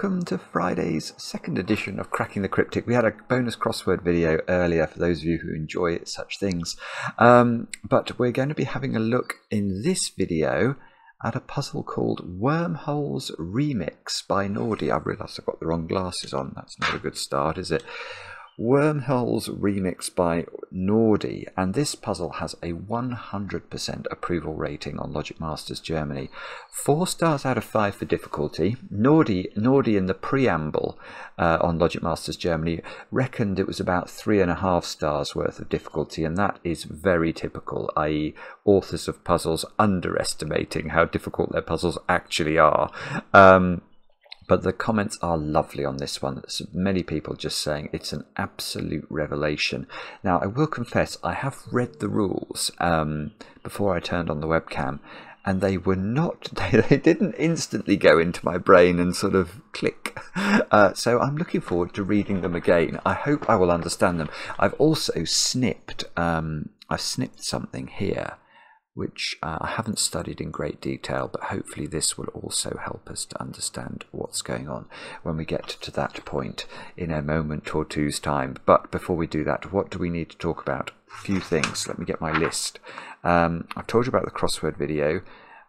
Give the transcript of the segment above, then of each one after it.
welcome to Friday's second edition of Cracking the Cryptic. We had a bonus crossword video earlier for those of you who enjoy such things. Um, but we're going to be having a look in this video at a puzzle called Wormholes Remix by Nordy. I've realised I've got the wrong glasses on. That's not a good start, is it? Wormholes remix by Nordy, and this puzzle has a 100% approval rating on Logic Masters Germany. Four stars out of five for difficulty. Nordy, Nordy in the preamble uh, on Logic Masters Germany reckoned it was about three and a half stars worth of difficulty, and that is very typical, i.e., authors of puzzles underestimating how difficult their puzzles actually are. Um, but the comments are lovely on this one. There's many people just saying it's an absolute revelation. Now, I will confess, I have read the rules um, before I turned on the webcam, and they were not, they, they didn't instantly go into my brain and sort of click. Uh, so I'm looking forward to reading them again. I hope I will understand them. I've also snipped, um, I've snipped something here which uh, I haven't studied in great detail, but hopefully this will also help us to understand what's going on when we get to that point in a moment or two's time. But before we do that, what do we need to talk about? A few things. Let me get my list. Um, I've told you about the crossword video.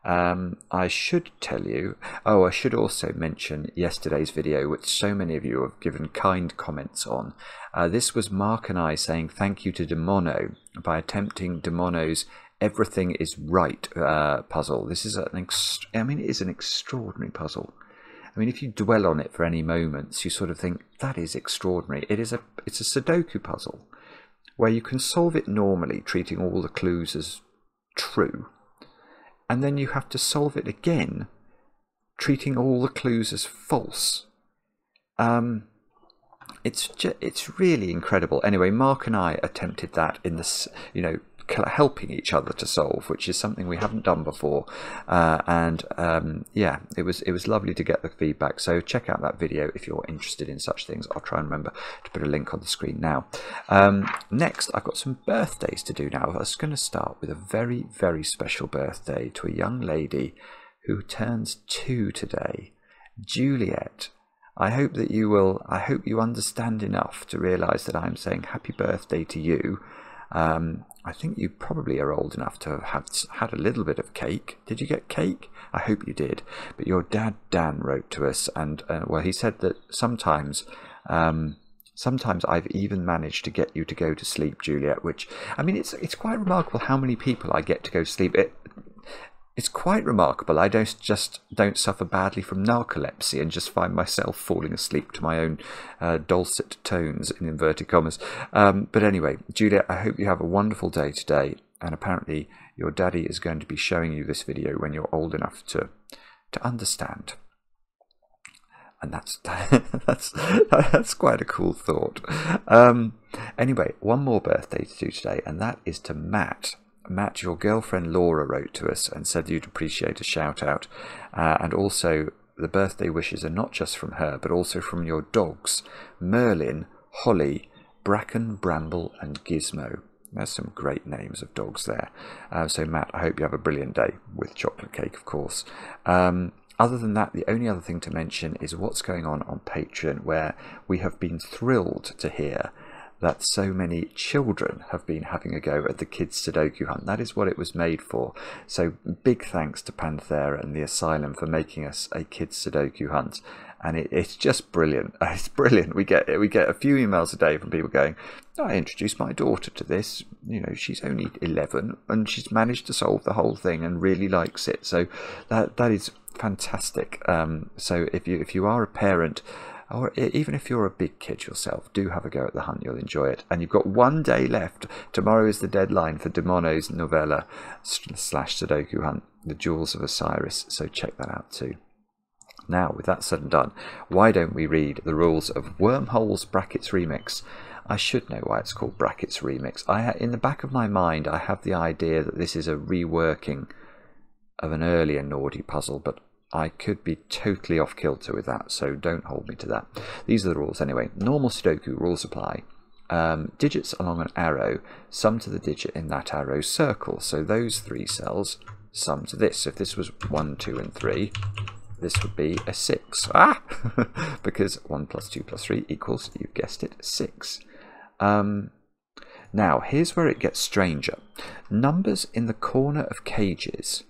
Um, I should tell you, oh, I should also mention yesterday's video, which so many of you have given kind comments on. Uh, this was Mark and I saying thank you to Demono by attempting Demono's everything is right uh, puzzle. This is an I mean, it is an extraordinary puzzle. I mean, if you dwell on it for any moments, you sort of think that is extraordinary. It is a it's a Sudoku puzzle where you can solve it normally, treating all the clues as true, and then you have to solve it again, treating all the clues as false. Um, it's ju- it's really incredible. Anyway, Mark and I attempted that in this, you know, helping each other to solve, which is something we haven't done before. Uh, and um, yeah, it was it was lovely to get the feedback. So check out that video if you're interested in such things. I'll try and remember to put a link on the screen now. Um, next, I've got some birthdays to do now. I was going to start with a very very special birthday to a young lady who turns two today, Juliet. I hope that you will. I hope you understand enough to realise that I'm saying happy birthday to you. Um, I think you probably are old enough to have had, had a little bit of cake. Did you get cake? I hope you did. But your dad, Dan, wrote to us, and uh, well, he said that sometimes. Um, sometimes I've even managed to get you to go to sleep, Juliet. Which I mean, it's it's quite remarkable how many people I get to go to sleep. It, it's quite remarkable. I don't just don't suffer badly from narcolepsy and just find myself falling asleep to my own uh, dulcet tones in inverted commas. Um, but anyway, Julia, I hope you have a wonderful day today. And apparently, your daddy is going to be showing you this video when you're old enough to to understand. And that's that's that's quite a cool thought. Um, anyway, one more birthday to do today, and that is to Matt. Matt, your girlfriend Laura wrote to us and said you'd appreciate a shout out. Uh, and also, the birthday wishes are not just from her, but also from your dogs Merlin, Holly, Bracken, Bramble, and Gizmo. There's some great names of dogs there. Uh, so, Matt, I hope you have a brilliant day with chocolate cake, of course. Um, other than that, the only other thing to mention is what's going on on Patreon, where we have been thrilled to hear that so many children have been having a go at the kids Sudoku hunt. That is what it was made for. So big thanks to Panthera and the Asylum for making us a kids Sudoku hunt. And it, it's just brilliant. It's brilliant. We get we get a few emails a day from people going, "I introduced my daughter to this. You know, she's only eleven and she's managed to solve the whole thing and really likes it." So that that is fantastic. Um, so if you if you are a parent or even if you're a big kid yourself, do have a go at the hunt. You'll enjoy it. And you've got one day left. Tomorrow is the deadline for Demono's novella slash Sudoku hunt, The Jewels of Osiris. So check that out too. Now, with that said and done, why don't we read the rules of Wormholes Brackets Remix? I should know why it's called Brackets Remix. I, in the back of my mind, I have the idea that this is a reworking of an earlier Nordy puzzle, but I could be totally off kilter with that, so don't hold me to that. These are the rules anyway. Normal Sudoku rules apply. Um, digits along an arrow sum to the digit in that arrow circle. So those three cells sum to this. So if this was 1, 2, and 3, this would be a 6. Ah! because 1 plus 2 plus 3 equals, you guessed it, 6. Um, now, here's where it gets stranger. Numbers in the corner of cages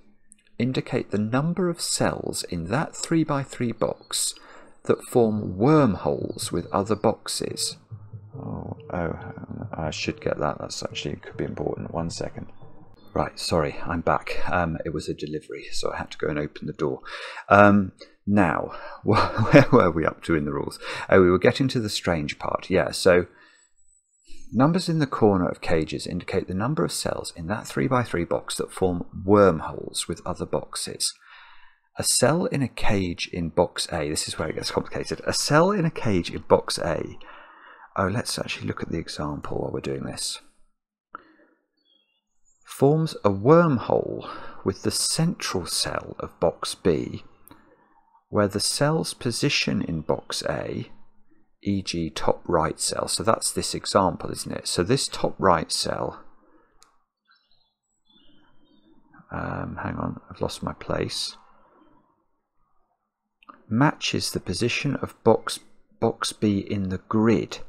indicate the number of cells in that 3x3 box that form wormholes with other boxes. Oh, oh, I should get that. That's actually could be important. One second. Right, sorry, I'm back. Um, it was a delivery, so I had to go and open the door. Um, now, where were we up to in the rules? Oh, we were getting to the strange part. Yeah, so numbers in the corner of cages indicate the number of cells in that 3x3 box that form wormholes with other boxes. A cell in a cage in box A, this is where it gets complicated. A cell in a cage in box A. Oh, let's actually look at the example while we're doing this forms a wormhole with the central cell of box B, where the cell's position in box A, e.g. top right cell, so that's this example, isn't it? So this top right cell, um, hang on, I've lost my place, matches the position of box, box B in the grid,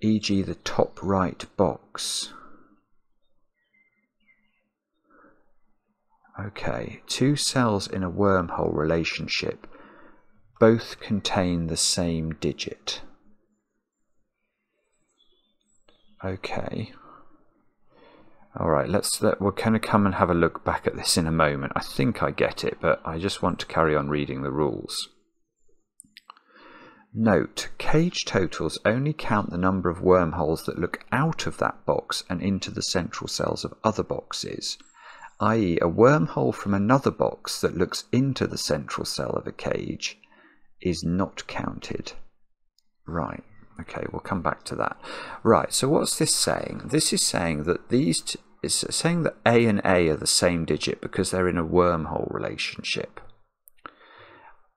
e.g. the top right box. Okay, two cells in a wormhole relationship both contain the same digit. Okay. All right, let's let, we're going to come and have a look back at this in a moment. I think I get it, but I just want to carry on reading the rules. Note, cage totals only count the number of wormholes that look out of that box and into the central cells of other boxes i.e. a wormhole from another box that looks into the central cell of a cage, is not counted. Right, okay, we'll come back to that. Right, so what's this saying? This is saying that these, it's saying that A and A are the same digit because they're in a wormhole relationship.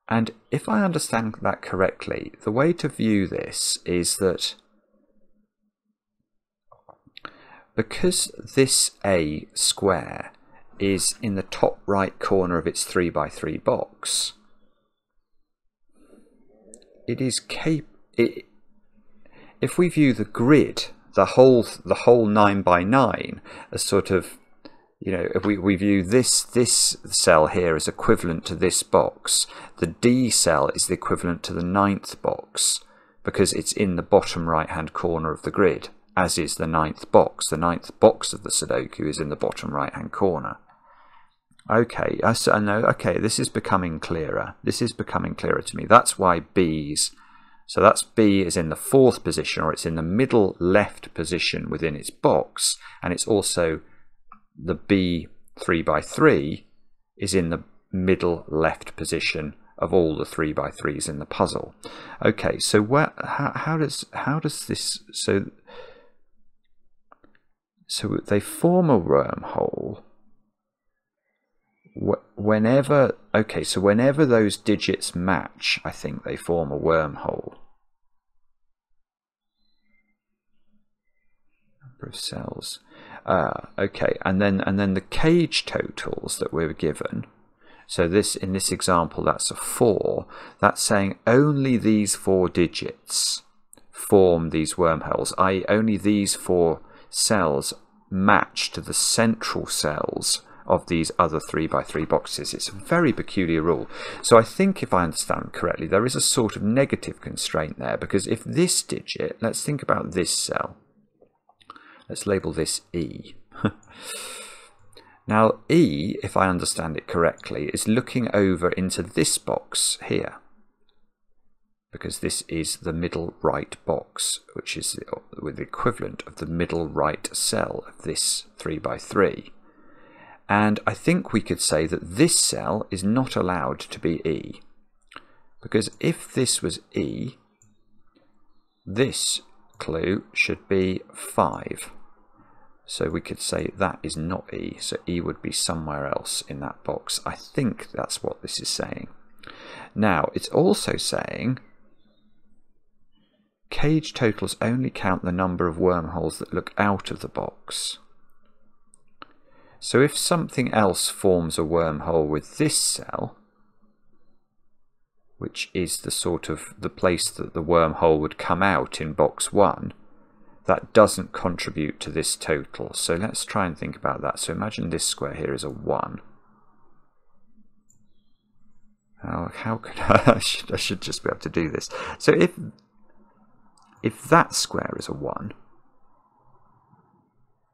And if I understand that correctly, the way to view this is that because this A square is in the top right corner of its 3x3 box. It is cap it, if we view the grid, the whole the whole 9 by 9 as sort of you know, if we, we view this this cell here as equivalent to this box, the D cell is the equivalent to the ninth box because it's in the bottom right hand corner of the grid, as is the ninth box. The ninth box of the Sudoku is in the bottom right hand corner. Okay, I, I know. Okay, this is becoming clearer. This is becoming clearer to me. That's why B's. So that's B is in the fourth position, or it's in the middle left position within its box, and it's also the B three by three is in the middle left position of all the three by threes in the puzzle. Okay, so where how, how does how does this so so they form a wormhole whenever okay so whenever those digits match i think they form a wormhole number of cells uh, okay and then and then the cage totals that we were given so this in this example that's a 4 that's saying only these four digits form these wormholes i.e. only these four cells match to the central cells of these other 3 by 3 boxes. It's a very peculiar rule. So I think if I understand correctly, there is a sort of negative constraint there because if this digit, let's think about this cell. Let's label this E. now E, if I understand it correctly, is looking over into this box here because this is the middle right box, which is the, the equivalent of the middle right cell of this 3 by 3 and I think we could say that this cell is not allowed to be E. Because if this was E, this clue should be 5. So we could say that is not E, so E would be somewhere else in that box. I think that's what this is saying. Now, it's also saying cage totals only count the number of wormholes that look out of the box. So if something else forms a wormhole with this cell, which is the sort of the place that the wormhole would come out in box one, that doesn't contribute to this total. So let's try and think about that. So imagine this square here is a 1. How, how could I, I should, I should just be able to do this. So if, if that square is a 1,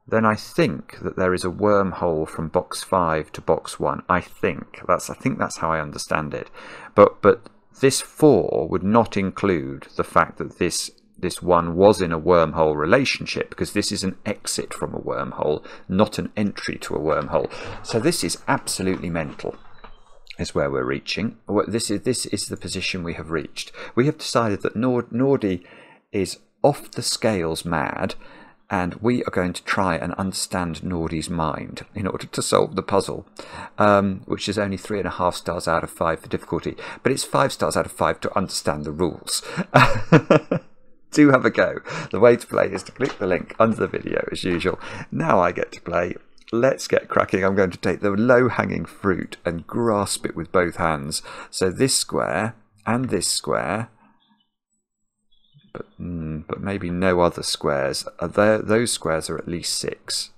then I think that there is a wormhole from box 5 to box 1. I think. That's I think that's how I understand it. But but this 4 would not include the fact that this this one was in a wormhole relationship because this is an exit from a wormhole, not an entry to a wormhole. So this is absolutely mental is where we're reaching. This is this is the position we have reached. We have decided that Nord, is off the scales mad and we are going to try and understand Nordy's mind in order to solve the puzzle, um, which is only three and a half stars out of five for difficulty, but it's five stars out of five to understand the rules. Do have a go. The way to play is to click the link under the video as usual. Now I get to play. Let's get cracking. I'm going to take the low hanging fruit and grasp it with both hands. So this square and this square but mm, but maybe no other squares. Are there, those squares are at least six.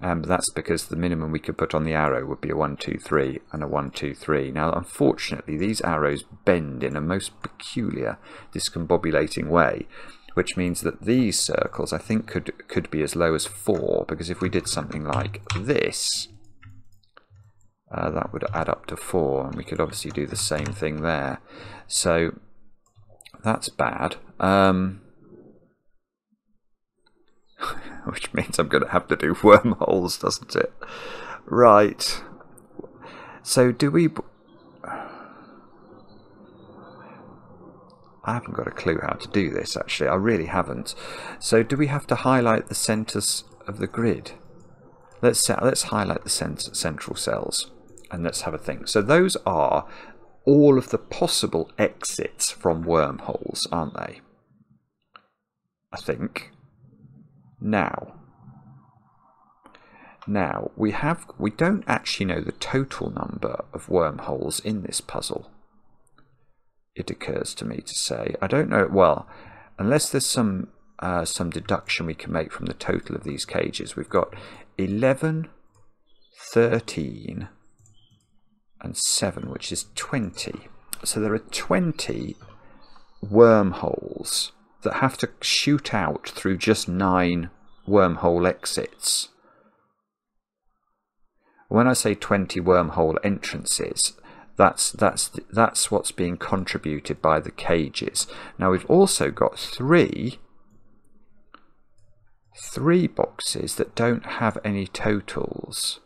Um, that's because the minimum we could put on the arrow would be a 1, 2, 3 and a 1, 2, 3. Now, unfortunately, these arrows bend in a most peculiar, discombobulating way, which means that these circles, I think, could, could be as low as 4, because if we did something like this, uh, that would add up to 4, and we could obviously do the same thing there. So that's bad. Um, which means I'm going to have to do wormholes, doesn't it? Right. So do we... I haven't got a clue how to do this, actually. I really haven't. So do we have to highlight the centres of the grid? Let's, let's highlight the central cells and let's have a think. So those are all of the possible exits from wormholes, aren't they? I think. Now. Now, we have we don't actually know the total number of wormholes in this puzzle. It occurs to me to say. I don't know well, unless there's some uh, some deduction we can make from the total of these cages. We've got 11, 13, and 7, which is 20. So there are 20 wormholes that have to shoot out through just 9 wormhole exits. When I say 20 wormhole entrances, that's that's that's what's being contributed by the cages. Now we've also got three three boxes that don't have any totals.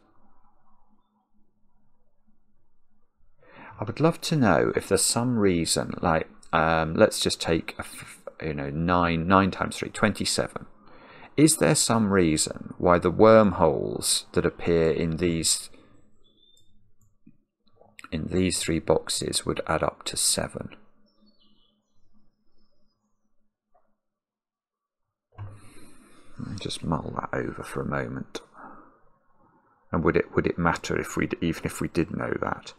I would love to know if there's some reason, like um, let's just take a, you know nine nine times three, 27. Is there some reason why the wormholes that appear in these in these three boxes would add up to seven? Just mull that over for a moment. And would it would it matter if we even if we did know that?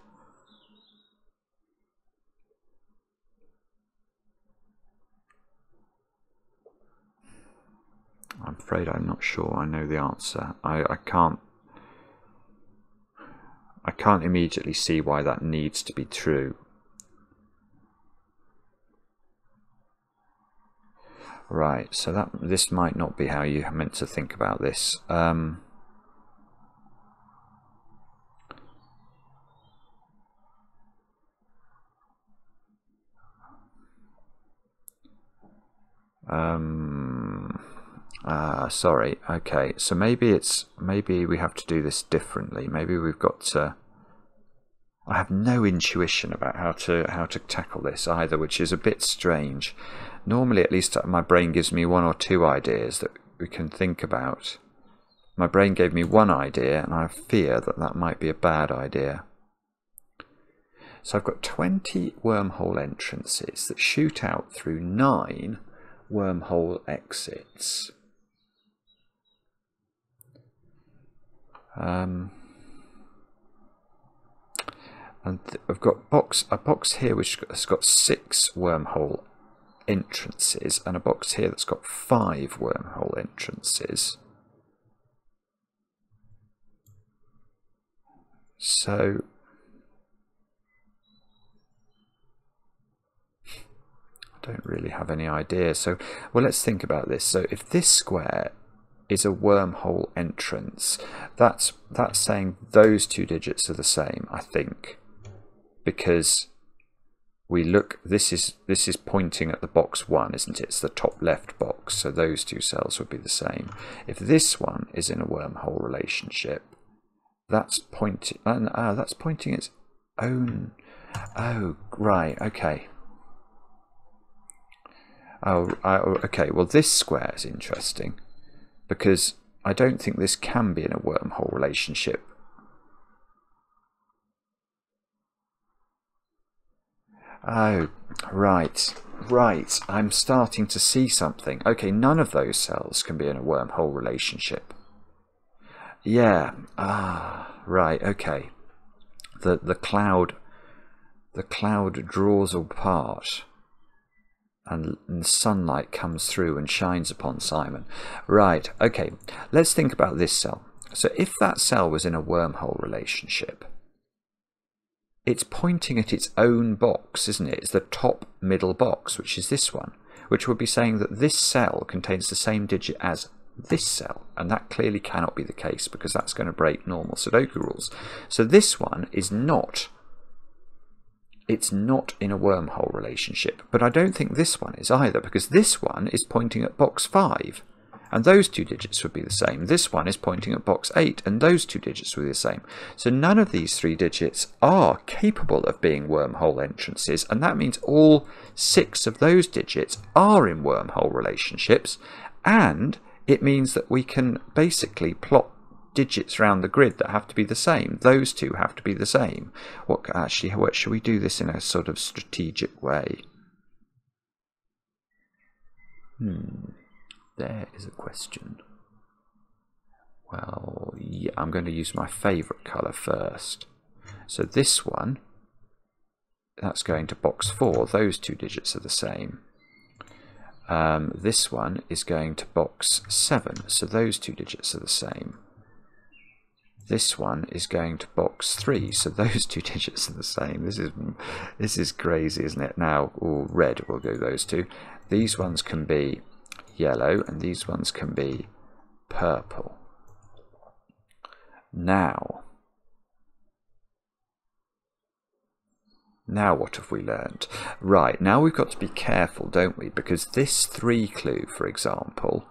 I'm afraid I'm not sure I know the answer. I, I can't I can't immediately see why that needs to be true. Right, so that this might not be how you meant to think about this. Um, um, uh, sorry. Okay, so maybe it's maybe we have to do this differently. Maybe we've got to. I have no intuition about how to how to tackle this either, which is a bit strange. Normally, at least my brain gives me one or two ideas that we can think about. My brain gave me one idea, and I fear that that might be a bad idea. So I've got 20 wormhole entrances that shoot out through nine wormhole exits. Um, And I've got box a box here which has got six wormhole entrances and a box here that's got five wormhole entrances. So I don't really have any idea. So, well, let's think about this. So, if this square is a wormhole entrance, that's that's saying those two digits are the same. I think because we look this is this is pointing at the box one isn't it? It's the top left box so those two cells would be the same. If this one is in a wormhole relationship that's pointing uh, uh, that's pointing its own oh right okay. Oh, oh okay well this square is interesting because I don't think this can be in a wormhole relationship Oh, right, right. I'm starting to see something. Okay, none of those cells can be in a wormhole relationship. Yeah. Ah, right. Okay. The the cloud, the cloud draws apart, and, sunlight comes through and shines upon Simon. Right. Okay. Let's think about this cell. So if that cell was in a wormhole relationship, it's pointing at its own box, isn't it? It's the top middle box, which is this one, which would be saying that this cell contains the same digit as this cell, and that clearly cannot be the case because that's going to break normal Sudoku rules. So this one is not it's not in a wormhole relationship, but I don't think this one is either because this one is pointing at box 5 and those two digits would be the same. This one is pointing at box 8, and those two digits would be the same. So none of these three digits are capable of being wormhole entrances, and that means all six of those digits are in wormhole relationships, and it means that we can basically plot digits around the grid that have to be the same. Those two have to be the same. What actually? What should we do this in a sort of strategic way? Hmm. There is a question. Well, yeah, I'm going to use my favourite colour first. So this one, that's going to box 4. Those two digits are the same. Um, this one is going to box 7. So those two digits are the same. This one is going to box 3. So those two digits are the same. This is this is crazy, isn't it? Now, all red will go those two. These ones can be yellow and these ones can be purple. Now, now what have we learned? Right, now we've got to be careful, don't we? Because this 3 clue, for example,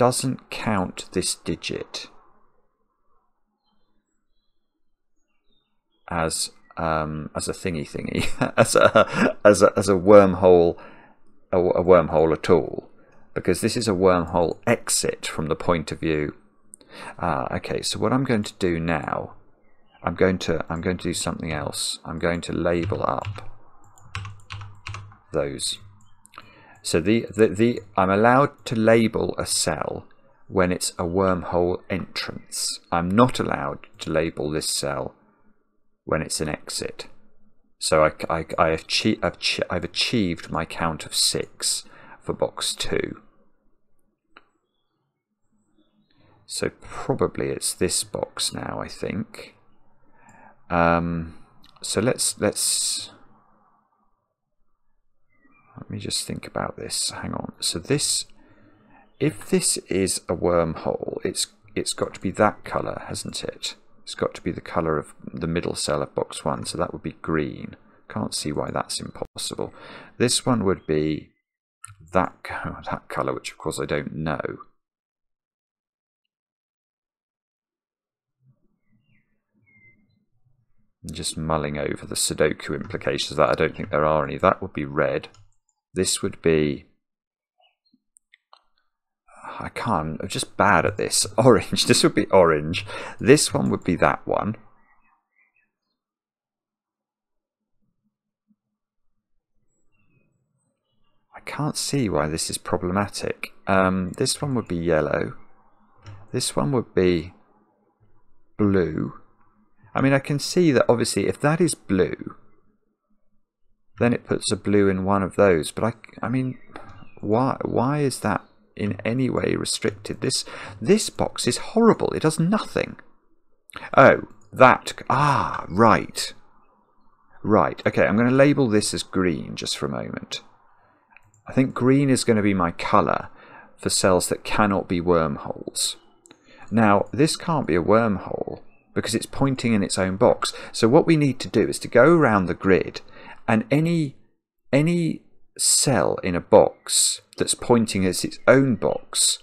doesn't count this digit as um, as a thingy thingy, as a as a as a wormhole a, a wormhole at all because this is a wormhole exit from the point of view. Ah, okay, so what I'm going to do now, I'm going to I'm going to do something else. I'm going to label up those. So the, the, the I'm allowed to label a cell when it's a wormhole entrance. I'm not allowed to label this cell when it's an exit. So I, I, I achieve, I've, achieved my count of six for box two. So probably it's this box now, I think. Um, so let's let's let me just think about this. Hang on. So this, if this is a wormhole, it's it's got to be that color, hasn't it? It's got to be the colour of the middle cell of box 1, so that would be green. Can't see why that's impossible. This one would be that, that colour, which of course I don't know. I'm just mulling over the Sudoku implications that. I don't think there are any. That would be red. This would be I can't. I'm just bad at this. Orange. This would be orange. This one would be that one. I can't see why this is problematic. Um, this one would be yellow. This one would be blue. I mean, I can see that obviously if that is blue, then it puts a blue in one of those. But I, I mean, why, why is that in any way restricted? This, this box is horrible. It does nothing. Oh, that. Ah, right. Right. Okay, I'm going to label this as green just for a moment. I think green is going to be my colour for cells that cannot be wormholes. Now, this can't be a wormhole because it's pointing in its own box. So what we need to do is to go around the grid and any any cell in a box that's pointing as its own box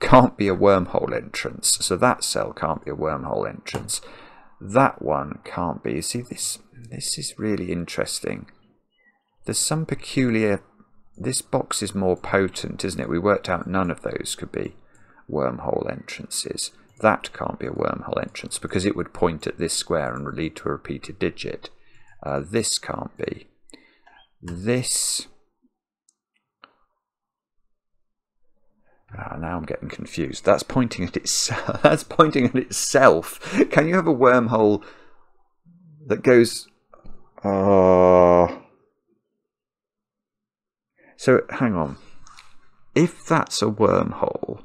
can't be a wormhole entrance. So that cell can't be a wormhole entrance. That one can't be. You See this this is really interesting. There's some peculiar this box is more potent, isn't it? We worked out none of those could be wormhole entrances. That can't be a wormhole entrance because it would point at this square and lead to a repeated digit. Uh, this can't be. This. Ah, now I'm getting confused. That's pointing at itself. That's pointing at itself. Can you have a wormhole that goes? Uh... So hang on. If that's a wormhole,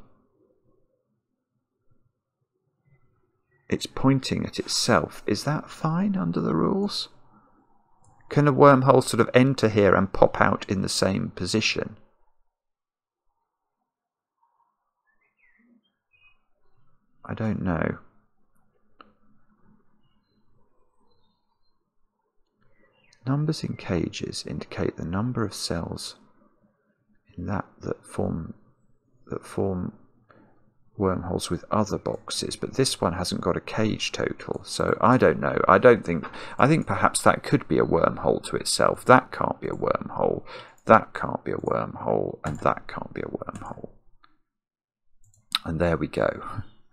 it's pointing at itself. Is that fine under the rules? Can a wormhole sort of enter here and pop out in the same position? I don't know. Numbers in cages indicate the number of cells in that that form that form wormholes with other boxes, but this one hasn't got a cage total. So I don't know. I don't think. I think perhaps that could be a wormhole to itself. That can't be a wormhole. That can't be a wormhole, and that can't be a wormhole. And there we go.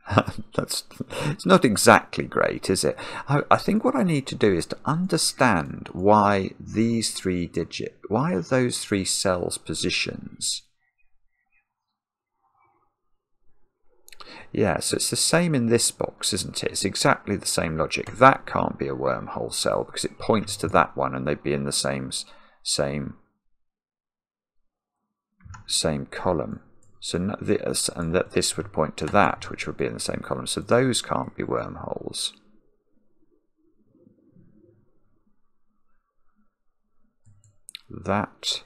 That's it's not exactly great, is it? I, I think what I need to do is to understand why these three digit, why are those three cells positions Yeah, so it's the same in this box, isn't it? It's exactly the same logic. That can't be a wormhole cell because it points to that one and they'd be in the same same same column. So this uh, and that this would point to that, which would be in the same column. So those can't be wormholes. That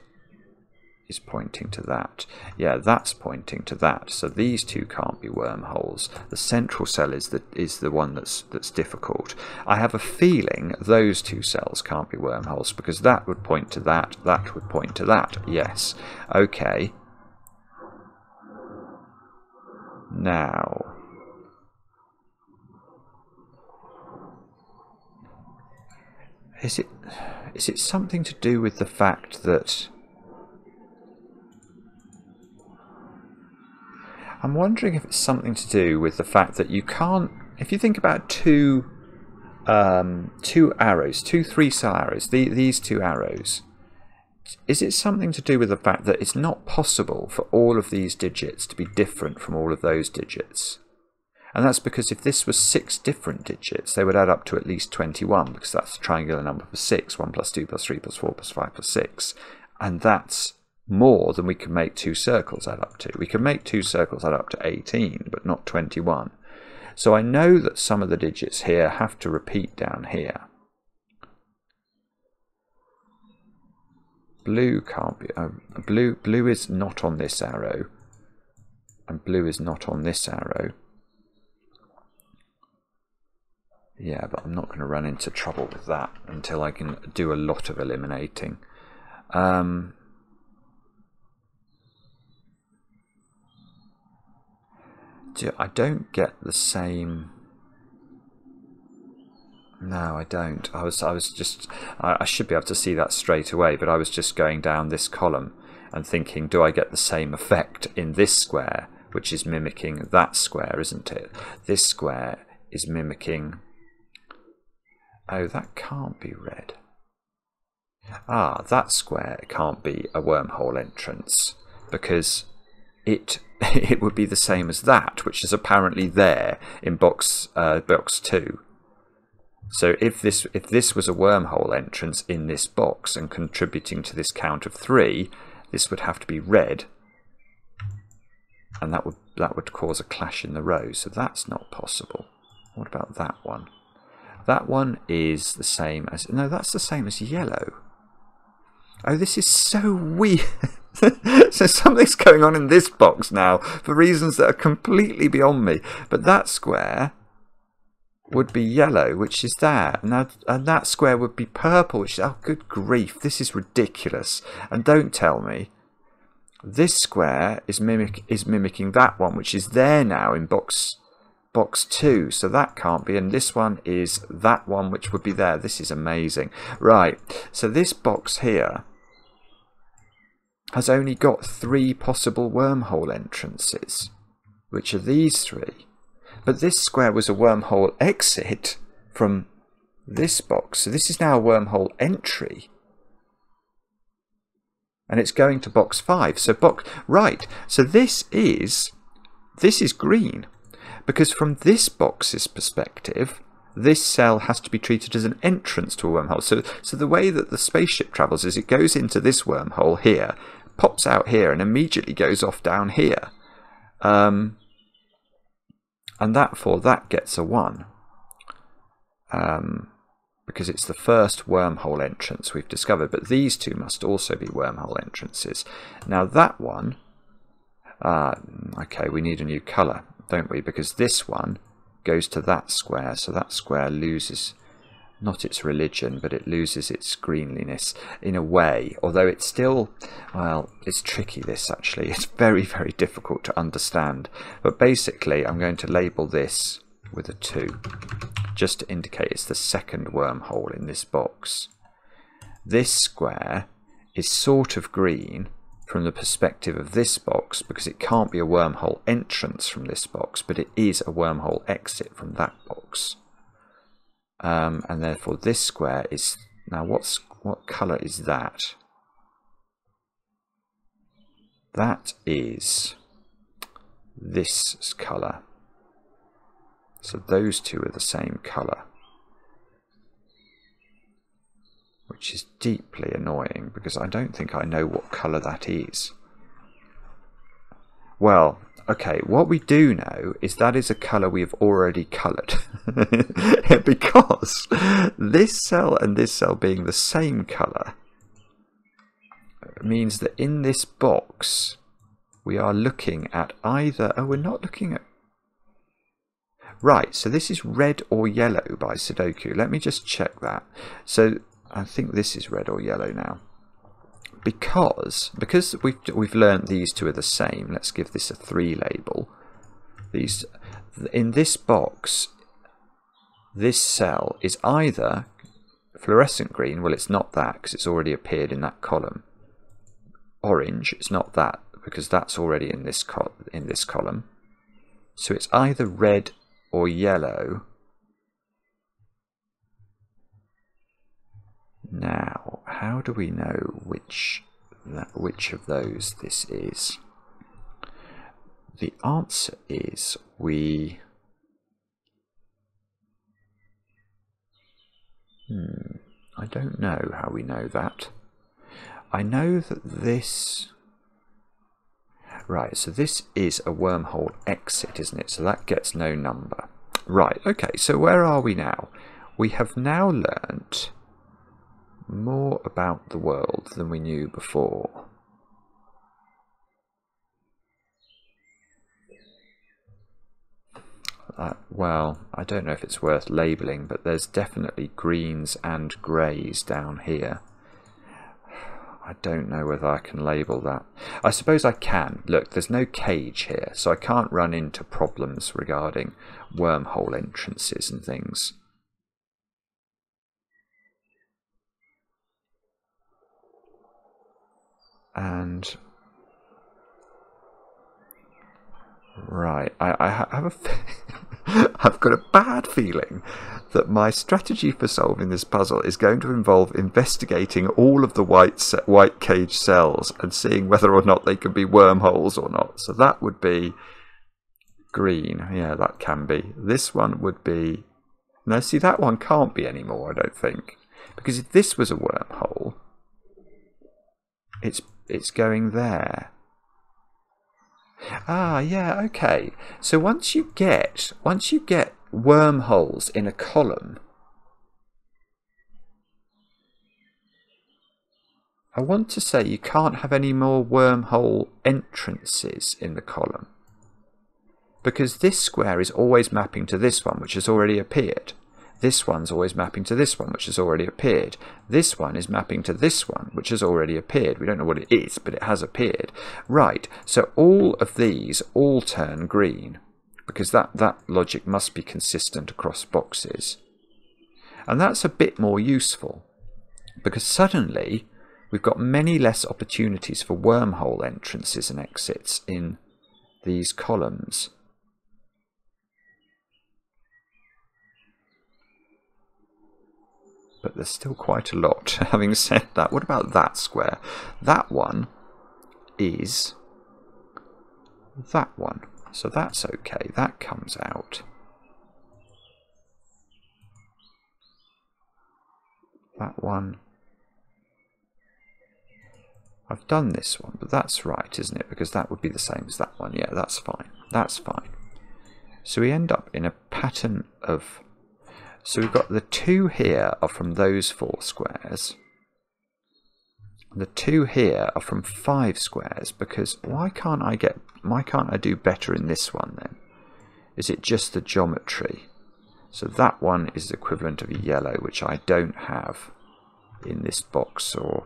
is pointing to that. Yeah, that's pointing to that. So these two can't be wormholes. The central cell is the is the one that's that's difficult. I have a feeling those two cells can't be wormholes because that would point to that, that would point to that. Yes. Okay. Now is it is it something to do with the fact that I'm wondering if it's something to do with the fact that you can't. If you think about two, um, two arrows, two three-cell arrows, the, these two arrows, is it something to do with the fact that it's not possible for all of these digits to be different from all of those digits? And that's because if this was six different digits, they would add up to at least 21, because that's the triangular number for 6, 1 plus 2 plus 3 plus 4 plus 5 plus 6. And that's more than we can make two circles add up to. We can make two circles add up to 18, but not 21. So I know that some of the digits here have to repeat down here. Blue can't be, uh, blue, blue is not on this arrow, and blue is not on this arrow. Yeah, but I'm not going to run into trouble with that until I can do a lot of eliminating. Um, I don't get the same. No, I don't. I was, I was just, I, I should be able to see that straight away, but I was just going down this column and thinking, do I get the same effect in this square, which is mimicking that square, isn't it? This square is mimicking. Oh, that can't be red. Ah, that square can't be a wormhole entrance because it it would be the same as that, which is apparently there in box uh, box two. So if this if this was a wormhole entrance in this box and contributing to this count of three, this would have to be red, and that would that would cause a clash in the row. So that's not possible. What about that one? That one is the same as no, that's the same as yellow. Oh, this is so weird. so something's going on in this box now for reasons that are completely beyond me. But that square would be yellow, which is that. And that, and that square would be purple, which is, oh, good grief, this is ridiculous. And don't tell me this square is mimic is mimicking that one, which is there now in box box two. So that can't be. And this one is that one, which would be there. This is amazing. Right. So this box here has only got three possible wormhole entrances, which are these three. But this square was a wormhole exit from this box. So this is now a wormhole entry. And it's going to box 5. So box right. So this is this is green. Because from this box's perspective, this cell has to be treated as an entrance to a wormhole. So, so the way that the spaceship travels is it goes into this wormhole here, pops out here, and immediately goes off down here. Um, and for that gets a 1 um, because it's the first wormhole entrance we've discovered but these two must also be wormhole entrances. Now that one uh, okay we need a new color don't we? Because this one goes to that square so that square loses not its religion, but it loses its greenliness in a way. Although it's still, well, it's tricky this actually. It's very, very difficult to understand. But basically, I'm going to label this with a 2, just to indicate it's the second wormhole in this box. This square is sort of green from the perspective of this box because it can't be a wormhole entrance from this box, but it is a wormhole exit from that box um, and therefore this square is now what's what color is that? That is this color. So those two are the same color. Which is deeply annoying because I don't think I know what color that is. Well Okay, what we do know is that is a colour we've already coloured. because this cell and this cell being the same colour means that in this box we are looking at either... Oh, we're not looking at... Right, so this is red or yellow by Sudoku. Let me just check that. So I think this is red or yellow now because because we've we've learned these two are the same let's give this a 3 label. These in this box this cell is either fluorescent green well it's not that because it's already appeared in that column. Orange it's not that because that's already in this in this column. So it's either red or yellow Now, how do we know which that, which of those this is? The answer is we. Hmm, I don't know how we know that. I know that this. Right, so this is a wormhole exit, isn't it? So that gets no number. Right, okay, so where are we now? We have now learnt more about the world than we knew before. Uh, well, I don't know if it's worth labelling, but there's definitely greens and greys down here. I don't know whether I can label that. I suppose I can. Look, there's no cage here, so I can't run into problems regarding wormhole entrances and things. And right I, I have a I've got a bad feeling that my strategy for solving this puzzle is going to involve investigating all of the white white cage cells and seeing whether or not they can be wormholes or not. So that would be green. Yeah, that can be. This one would be Now, see, that one can't be anymore, I don't think. Because if this was a wormhole, it's it's going there. Ah, yeah, okay. So once you get once you get wormholes in a column, I want to say you can't have any more wormhole entrances in the column. Because this square is always mapping to this one, which has already appeared. This one's always mapping to this one, which has already appeared. This one is mapping to this one, which has already appeared. We don't know what it is, but it has appeared. Right, so all of these all turn green, because that, that logic must be consistent across boxes. And that's a bit more useful, because suddenly we've got many less opportunities for wormhole entrances and exits in these columns. But there's still quite a lot. Having said that, what about that square? That one is that one. So that's okay. That comes out. That one. I've done this one, but that's right, isn't it? Because that would be the same as that one. Yeah, that's fine. That's fine. So we end up in a pattern of so we've got the two here are from those four squares. The two here are from five squares because why can't I get why can't I do better in this one then? Is it just the geometry? So that one is the equivalent of yellow, which I don't have in this box or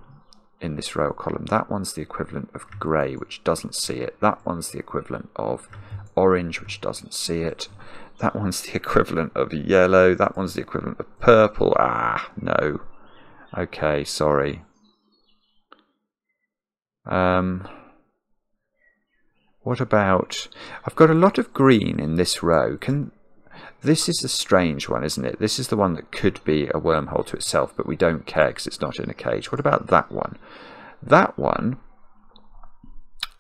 in this row column. That one's the equivalent of grey, which doesn't see it. That one's the equivalent of orange, which doesn't see it. That one's the equivalent of yellow. That one's the equivalent of purple. Ah, no. Okay, sorry. Um, what about... I've got a lot of green in this row. Can This is a strange one, isn't it? This is the one that could be a wormhole to itself, but we don't care because it's not in a cage. What about that one? That one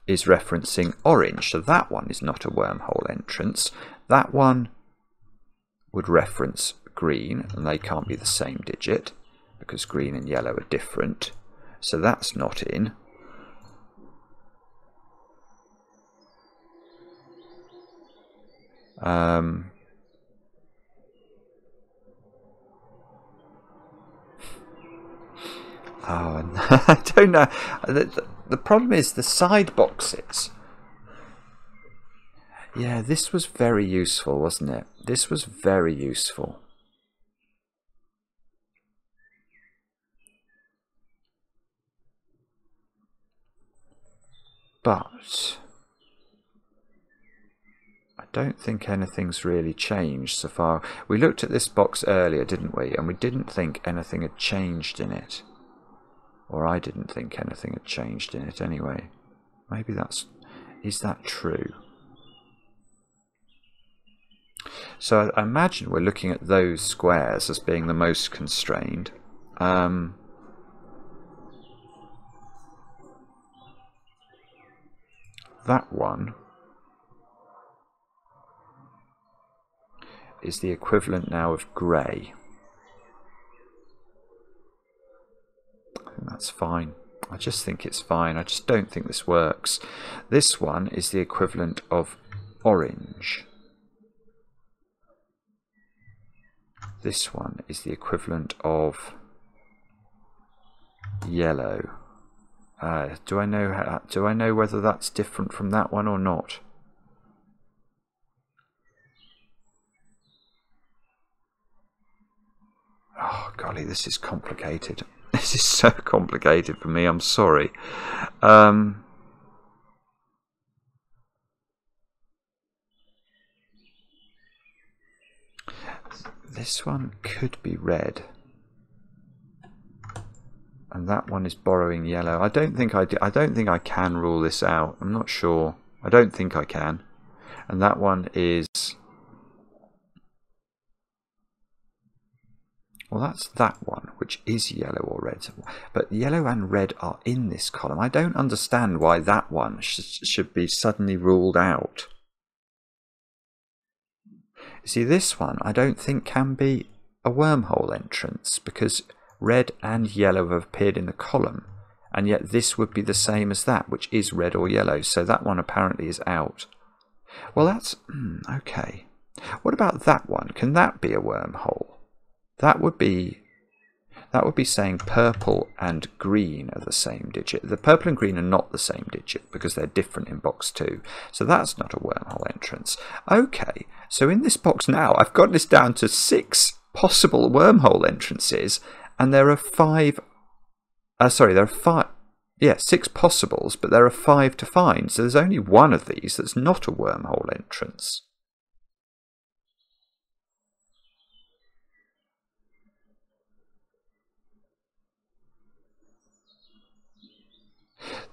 is referencing orange, so that one is not a wormhole entrance. That one would reference green, and they can't be the same digit because green and yellow are different. So that's not in. Um, oh, I don't know. The, the problem is the side boxes yeah, this was very useful, wasn't it? This was very useful. But I don't think anything's really changed so far. We looked at this box earlier, didn't we? And we didn't think anything had changed in it. Or I didn't think anything had changed in it anyway. Maybe that's... Is that true? So I imagine we're looking at those squares as being the most constrained. Um, that one is the equivalent now of grey. that's fine. I just think it's fine. I just don't think this works. This one is the equivalent of orange. This one is the equivalent of yellow. Uh, do I know how, do I know whether that's different from that one or not? Oh golly, this is complicated. This is so complicated for me. I'm sorry. Um, This one could be red. And that one is borrowing yellow. I don't think I do, I don't think I can rule this out. I'm not sure. I don't think I can. And that one is Well, that's that one, which is yellow or red. But yellow and red are in this column. I don't understand why that one sh should be suddenly ruled out. See, this one I don't think can be a wormhole entrance because red and yellow have appeared in the column and yet this would be the same as that which is red or yellow so that one apparently is out. Well that's hmm, okay. What about that one? Can that be a wormhole? That would be that would be saying purple and green are the same digit. The purple and green are not the same digit because they're different in box 2. So that's not a wormhole entrance. Okay, so in this box now, I've got this down to six possible wormhole entrances, and there are five. Uh, sorry, there are five. Yeah, six possibles, but there are five to find. So there's only one of these that's not a wormhole entrance.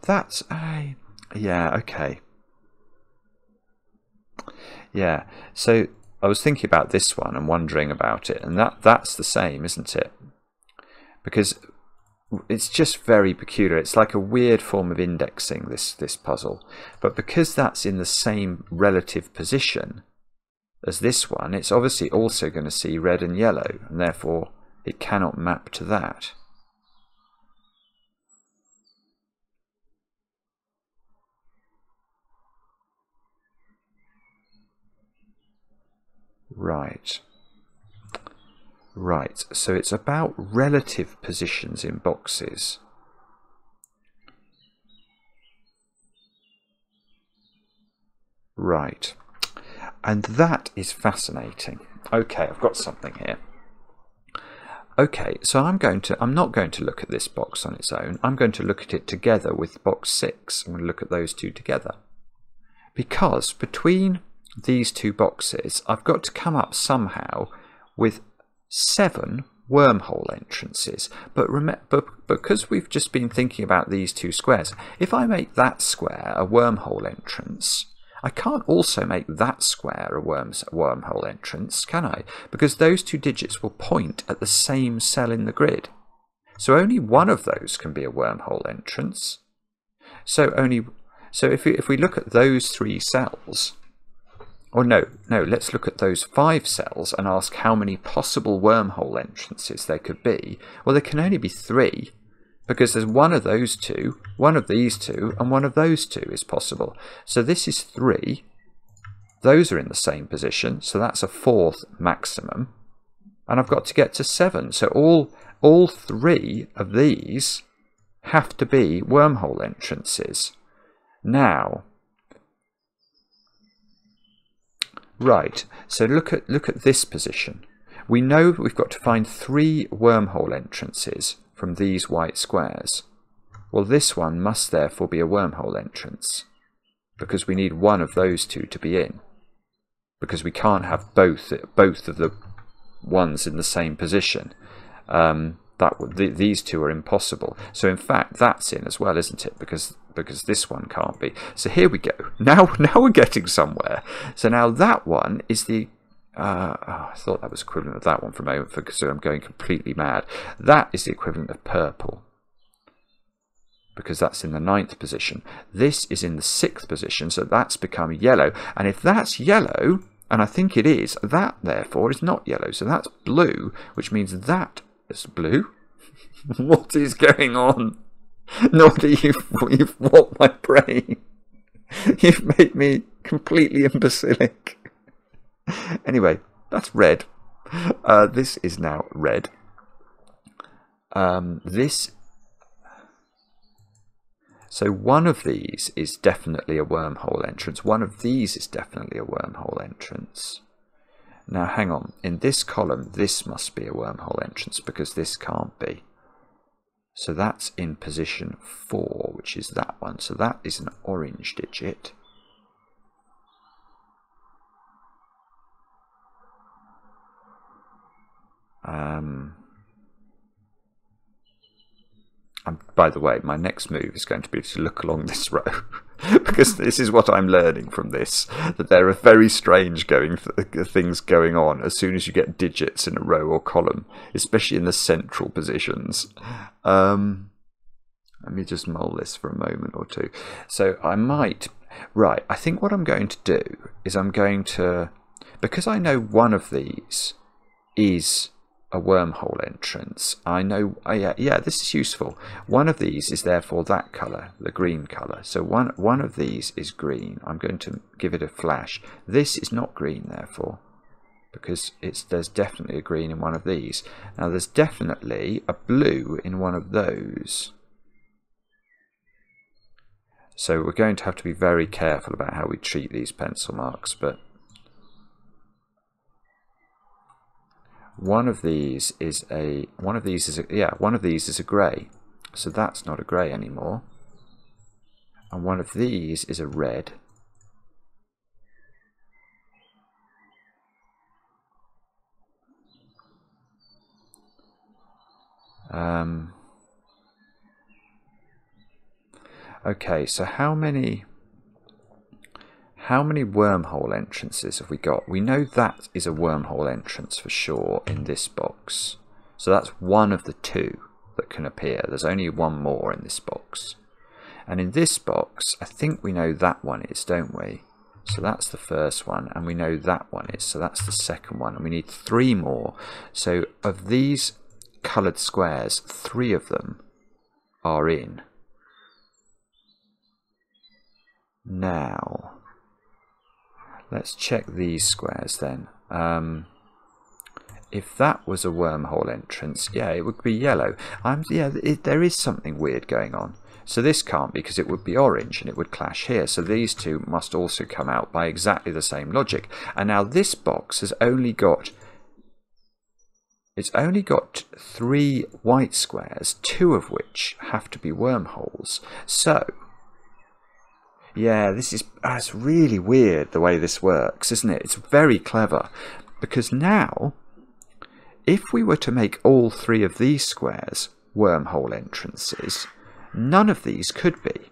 That's a. Yeah, okay. Yeah, so I was thinking about this one and wondering about it, and that that's the same, isn't it? Because it's just very peculiar. It's like a weird form of indexing this this puzzle, but because that's in the same relative position as this one, it's obviously also going to see red and yellow, and therefore it cannot map to that. Right. Right, so it's about relative positions in boxes. Right. And that is fascinating. Okay, I've got something here. Okay, so I'm going to I'm not going to look at this box on its own. I'm going to look at it together with box 6. I'm going to look at those two together. Because between these two boxes, I've got to come up somehow with seven wormhole entrances. But, but because we've just been thinking about these two squares, if I make that square a wormhole entrance, I can't also make that square a worms, wormhole entrance, can I? Because those two digits will point at the same cell in the grid. So only one of those can be a wormhole entrance. So only so if we, if we look at those three cells, or no, no, let's look at those five cells and ask how many possible wormhole entrances there could be. Well, there can only be three, because there's one of those two, one of these two, and one of those two is possible. So this is three. Those are in the same position, so that's a fourth maximum. And I've got to get to seven. So all, all three of these have to be wormhole entrances. Now, Right, so look at, look at this position. We know we've got to find three wormhole entrances from these white squares. Well, this one must therefore be a wormhole entrance, because we need one of those two to be in, because we can't have both, both of the ones in the same position. Um, that th these two are impossible. So in fact, that's in as well, isn't it? Because because this one can't be. So here we go. Now now we're getting somewhere. So now that one is the. Uh, oh, I thought that was equivalent of that one for a moment because I'm going completely mad. That is the equivalent of purple because that's in the ninth position. This is in the sixth position, so that's become yellow. And if that's yellow, and I think it is, that therefore is not yellow. So that's blue, which means that is blue. what is going on? Nordy, you've, you've warped my brain. You've made me completely imbecilic. Anyway, that's red. Uh, this is now red. Um, this. So one of these is definitely a wormhole entrance. One of these is definitely a wormhole entrance. Now hang on, in this column this must be a wormhole entrance because this can't be. So that's in position 4, which is that one. So that is an orange digit. Um, and by the way, my next move is going to be to look along this row. because this is what I'm learning from this that there are very strange going th things going on as soon as you get digits in a row or column, especially in the central positions. Um, let me just mull this for a moment or two. So I might, right, I think what I'm going to do is I'm going to, because I know one of these is a wormhole entrance. I know, oh yeah, yeah, this is useful. One of these is therefore that colour, the green colour. So one, one of these is green. I'm going to give it a flash. This is not green, therefore, because it's there's definitely a green in one of these. Now there's definitely a blue in one of those. So we're going to have to be very careful about how we treat these pencil marks, but one of these is a one of these is a yeah one of these is a grey. So that's not a grey anymore. And one of these is a red. Um, okay so how many how many wormhole entrances have we got? We know that is a wormhole entrance for sure in this box. So that's one of the two that can appear. There's only one more in this box. And in this box, I think we know that one is, don't we? So that's the first one, and we know that one is. So that's the second one, and we need three more. So of these coloured squares, three of them are in. Now, Let's check these squares then. Um, if that was a wormhole entrance, yeah, it would be yellow. I'm, yeah, it, there is something weird going on. So this can't because it would be orange and it would clash here. So these two must also come out by exactly the same logic. And now this box has only got it's only got three white squares, two of which have to be wormholes. So yeah, this is ah, that's really weird the way this works, isn't it? It's very clever because now, if we were to make all three of these squares wormhole entrances, none of these could be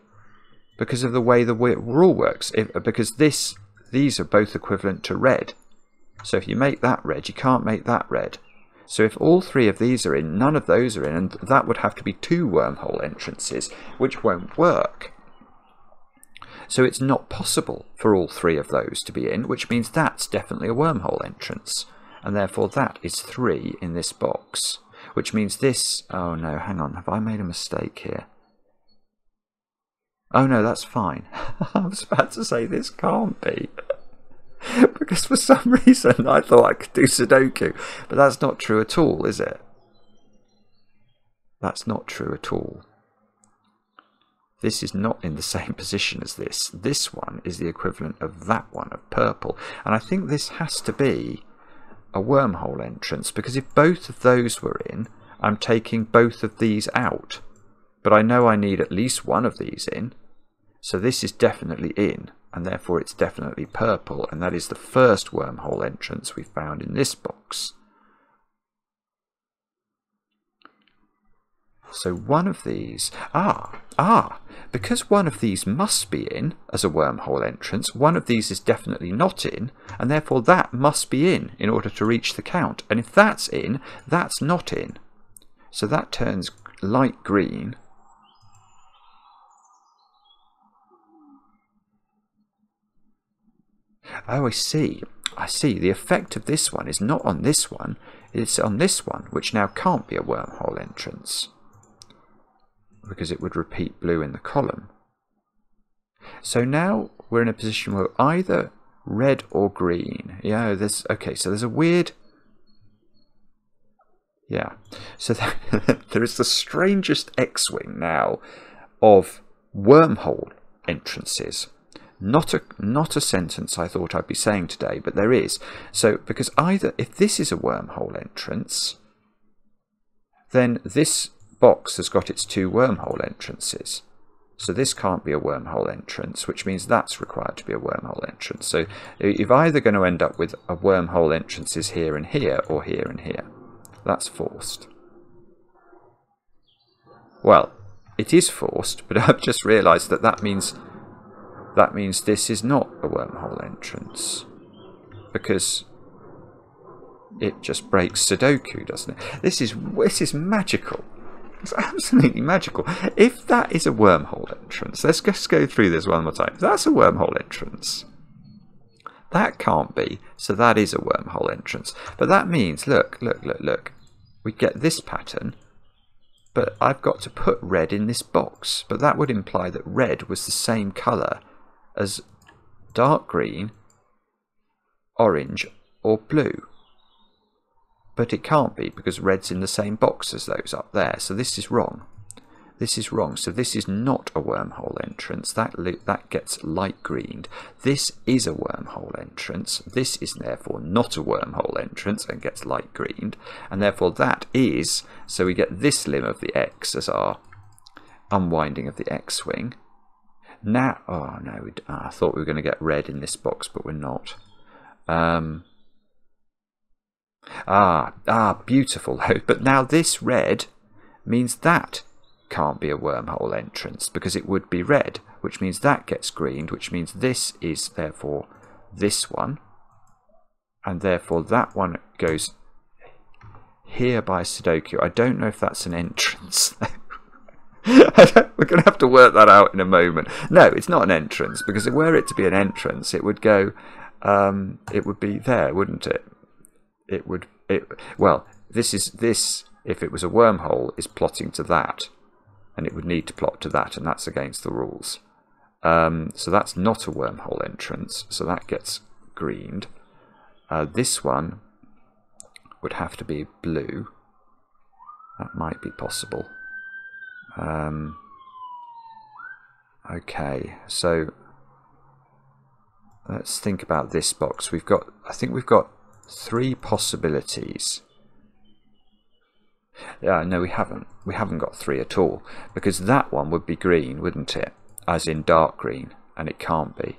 because of the way the rule works. If, because this these are both equivalent to red. So if you make that red, you can't make that red. So if all three of these are in, none of those are in, and that would have to be two wormhole entrances, which won't work. So it's not possible for all three of those to be in, which means that's definitely a wormhole entrance. And therefore that is three in this box. Which means this... Oh no, hang on. Have I made a mistake here? Oh no, that's fine. I was about to say this can't be. because for some reason I thought I could do Sudoku. But that's not true at all, is it? That's not true at all. This is not in the same position as this. This one is the equivalent of that one, of purple. And I think this has to be a wormhole entrance, because if both of those were in, I'm taking both of these out. But I know I need at least one of these in. So this is definitely in, and therefore it's definitely purple, and that is the first wormhole entrance we found in this box. So one of these, ah, ah, because one of these must be in as a wormhole entrance, one of these is definitely not in, and therefore that must be in in order to reach the count. And if that's in, that's not in. So that turns light green. Oh, I see. I see. The effect of this one is not on this one, it's on this one, which now can't be a wormhole entrance because it would repeat blue in the column. So now we're in a position where either red or green. Yeah, there's okay. So there's a weird. Yeah, so there is the strangest X-wing now of wormhole entrances. Not a not a sentence I thought I'd be saying today, but there is. So because either if this is a wormhole entrance, then this box has got its two wormhole entrances. So this can't be a wormhole entrance, which means that's required to be a wormhole entrance. So you're either going to end up with a wormhole entrances here and here, or here and here. That's forced. Well, it is forced, but I've just realised that that means that means this is not a wormhole entrance because it just breaks Sudoku, doesn't it? This is this is magical. It's absolutely magical. If that is a wormhole entrance, let's just go through this one more time. If that's a wormhole entrance, that can't be. So that is a wormhole entrance. But that means, look, look, look, look. we get this pattern, but I've got to put red in this box. But that would imply that red was the same colour as dark green, orange or blue. But it can't be because red's in the same box as those up there, so this is wrong. This is wrong. So this is not a wormhole entrance. That that gets light greened. This is a wormhole entrance. This is therefore not a wormhole entrance and gets light greened. And therefore that is, so we get this limb of the X as our unwinding of the X-wing. Now, oh no, we, oh, I thought we were going to get red in this box, but we're not. Um, ah, ah, beautiful. But now this red means that can't be a wormhole entrance because it would be red, which means that gets greened, which means this is therefore this one, and therefore that one goes here by Sudoku. I don't know if that's an entrance. We're going to have to work that out in a moment. No, it's not an entrance because were it to be an entrance, it would go. Um, it would be there, wouldn't it? It would. It well. This is this. If it was a wormhole, is plotting to that and it would need to plot to that, and that's against the rules. Um, so that's not a wormhole entrance, so that gets greened. Uh, this one would have to be blue. That might be possible. Um, okay, so let's think about this box. We've got, I think we've got three possibilities. No, we haven't. We haven't got three at all. Because that one would be green, wouldn't it? As in dark green. And it can't be.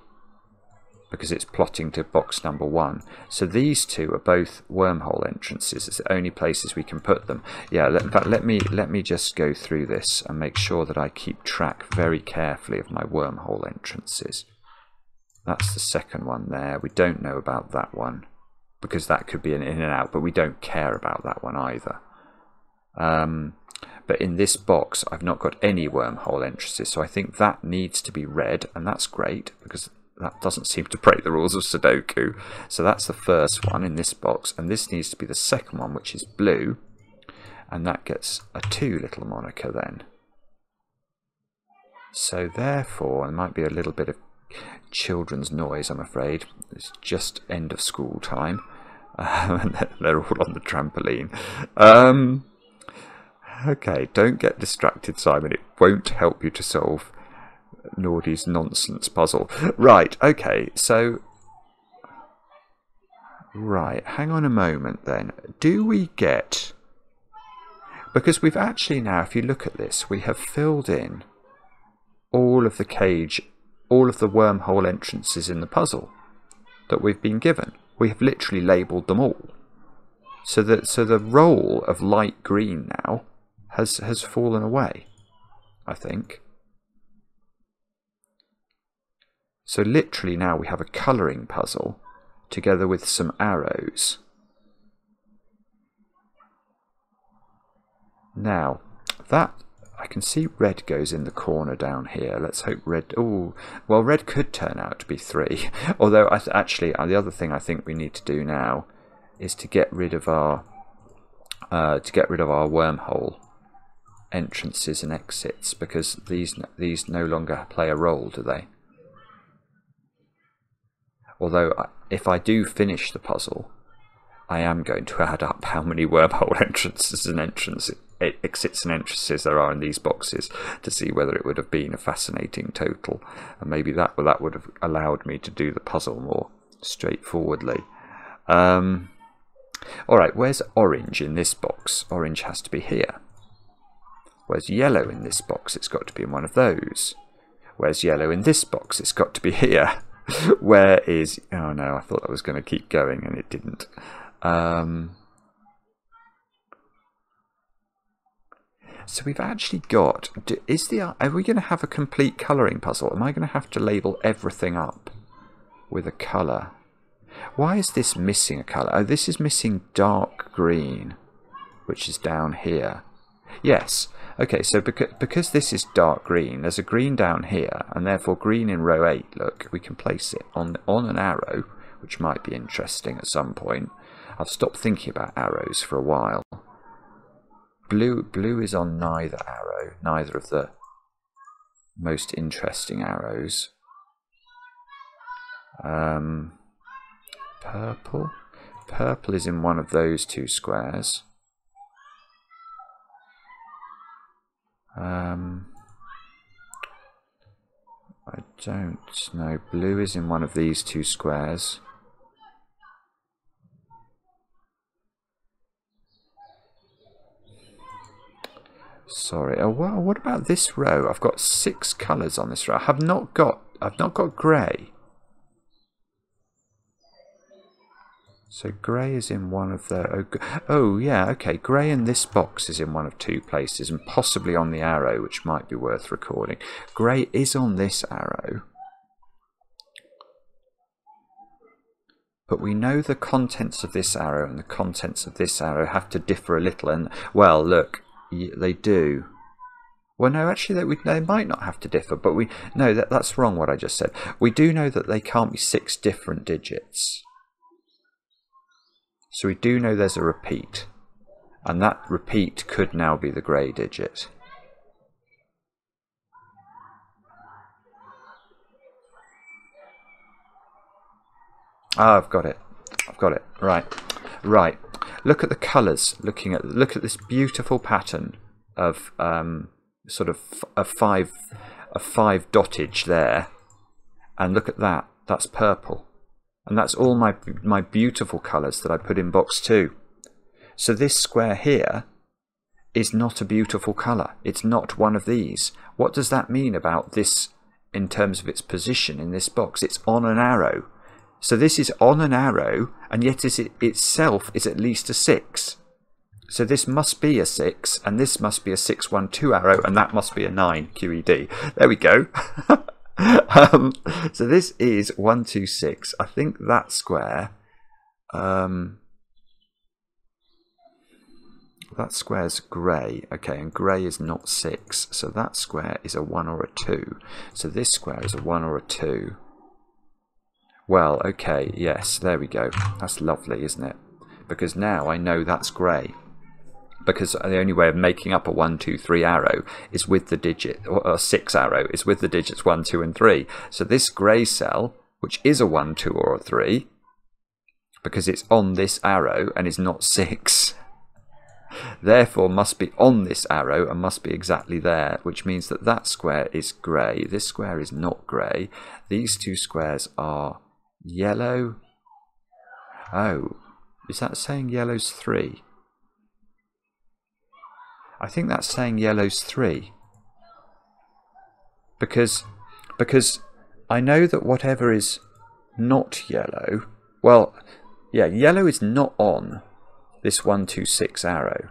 Because it's plotting to box number one. So these two are both wormhole entrances. It's the only places we can put them. Yeah, in fact, let me, let me just go through this and make sure that I keep track very carefully of my wormhole entrances. That's the second one there. We don't know about that one because that could be an in and out, but we don't care about that one either. Um, but in this box, I've not got any wormhole entrances, so I think that needs to be red, and that's great because that doesn't seem to break the rules of Sudoku. So that's the first one in this box, and this needs to be the second one, which is blue, and that gets a 2 little moniker then. So therefore, there might be a little bit of children's noise, I'm afraid. It's just end of school time, they're all on the trampoline. Um, Okay, don't get distracted, Simon. It won't help you to solve Nordy's nonsense puzzle. Right, okay, so... Right, hang on a moment then. Do we get... Because we've actually now, if you look at this, we have filled in all of the cage, all of the wormhole entrances in the puzzle that we've been given. We have literally labelled them all. So that so the role of light green now has has fallen away, I think. So literally now we have a colouring puzzle together with some arrows. Now, that can see red goes in the corner down here. Let's hope red... Oh, well, red could turn out to be three. Although, I actually, uh, the other thing I think we need to do now is to get rid of our... Uh, to get rid of our wormhole entrances and exits because these these no longer play a role, do they? Although if I do finish the puzzle, I am going to add up how many wormhole entrances and entrances exits and entrances there are in these boxes to see whether it would have been a fascinating total, and maybe that that would have allowed me to do the puzzle more straightforwardly. Um, all right, where's orange in this box? Orange has to be here. Where's yellow in this box? It's got to be in one of those. Where's yellow in this box? It's got to be here. Where is... Oh no, I thought I was going to keep going and it didn't. Um, so we've actually got... Is the Are we going to have a complete colouring puzzle? Am I going to have to label everything up with a colour? Why is this missing a colour? Oh, this is missing dark green, which is down here. Yes, Okay, so because, because this is dark green, there's a green down here, and therefore green in row 8, look, we can place it on, on an arrow, which might be interesting at some point. I've stopped thinking about arrows for a while. Blue blue is on neither arrow, neither of the most interesting arrows. Um, purple, purple is in one of those two squares. Um, I don't know. Blue is in one of these two squares. Sorry. Uh, oh, well, what about this row? I've got six colours on this row. I have not got. I've not got grey. So grey is in one of the... Oh, oh, yeah, okay. Grey in this box is in one of two places and possibly on the arrow, which might be worth recording. Grey is on this arrow. But we know the contents of this arrow and the contents of this arrow have to differ a little. And, well, look, they do. Well, no, actually, they, they might not have to differ, but we... No, that, that's wrong what I just said. We do know that they can't be six different digits. So we do know there's a repeat. And that repeat could now be the grey digit. Ah, I've got it. I've got it. Right. Right. Look at the colours. Looking at look at this beautiful pattern of um, sort of a five a five dottage there, and look at that. That's purple. And that's all my, my beautiful colours that I put in box two. So this square here is not a beautiful colour. It's not one of these. What does that mean about this in terms of its position in this box? It's on an arrow. So this is on an arrow, and yet it itself is at least a 6. So this must be a 6, and this must be a 612 arrow, and that must be a 9 QED. There we go. um, so this is 126. I think that square, um, that square's grey. Okay, and grey is not 6. So that square is a 1 or a 2. So this square is a 1 or a 2. Well, okay, yes, there we go. That's lovely, isn't it? Because now I know that's grey because the only way of making up a 1, 2, 3 arrow is with the digit, or a 6 arrow is with the digits 1, 2 and 3. So this grey cell, which is a 1, 2 or a 3, because it's on this arrow and is not 6, therefore must be on this arrow and must be exactly there, which means that that square is grey. This square is not grey. These two squares are yellow. Oh, is that saying yellow's 3? I think that's saying yellow's 3. Because, because I know that whatever is not yellow, well, yeah, yellow is not on this 126 arrow.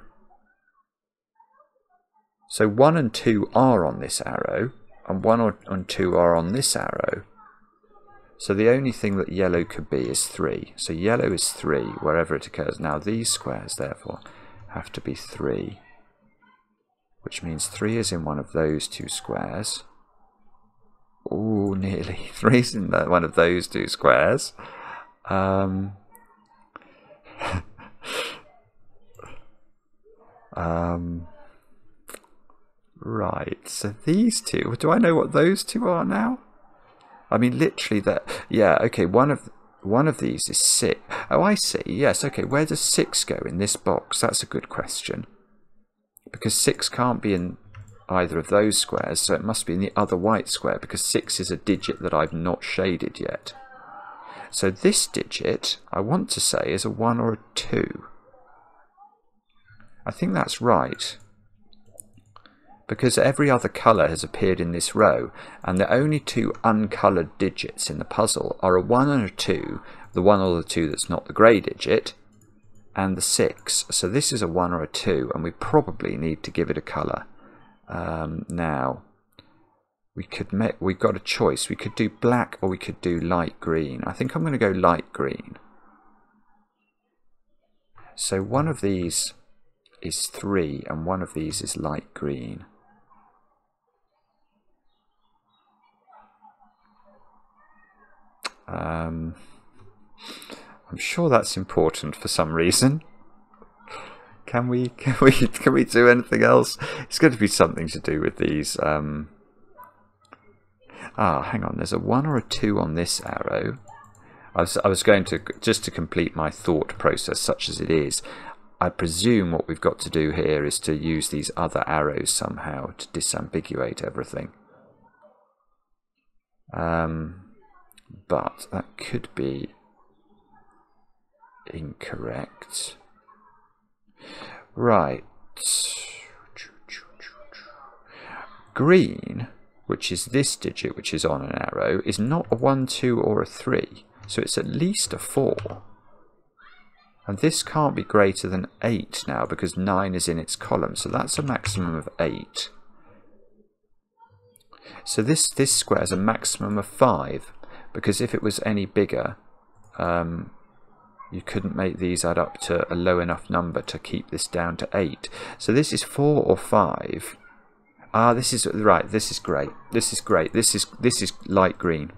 So 1 and 2 are on this arrow, and 1 and 2 are on this arrow. So the only thing that yellow could be is 3. So yellow is 3 wherever it occurs. Now these squares, therefore, have to be 3 which means 3 is in one of those two squares. Oh, nearly. 3 is in one of those two squares. Um, um, right, so these two, do I know what those two are now? I mean, literally that, yeah, okay, one of one of these is 6. Oh, I see, yes, okay, where does 6 go in this box? That's a good question because 6 can't be in either of those squares, so it must be in the other white square, because 6 is a digit that I've not shaded yet. So this digit, I want to say, is a 1 or a 2. I think that's right. Because every other colour has appeared in this row, and the only two uncoloured digits in the puzzle are a 1 and a 2, the 1 or the 2 that's not the grey digit, and the 6. So this is a 1 or a 2, and we probably need to give it a colour. Um, now, we could make, we've got a choice. We could do black or we could do light green. I think I'm going to go light green. So one of these is 3 and one of these is light green. Um, I'm sure that's important for some reason. Can we can we can we do anything else? It's going to be something to do with these. Um... Ah, hang on. There's a one or a two on this arrow. I was I was going to just to complete my thought process, such as it is. I presume what we've got to do here is to use these other arrows somehow to disambiguate everything. Um, but that could be incorrect. Right. Green, which is this digit which is on an arrow, is not a 1, 2 or a 3. So it's at least a 4. And this can't be greater than 8 now because 9 is in its column. So that's a maximum of 8. So this, this square is a maximum of 5 because if it was any bigger, um, you couldn't make these add up to a low enough number to keep this down to 8. So this is 4 or 5. Ah, this is right. This is great. This is great. This is this is light green.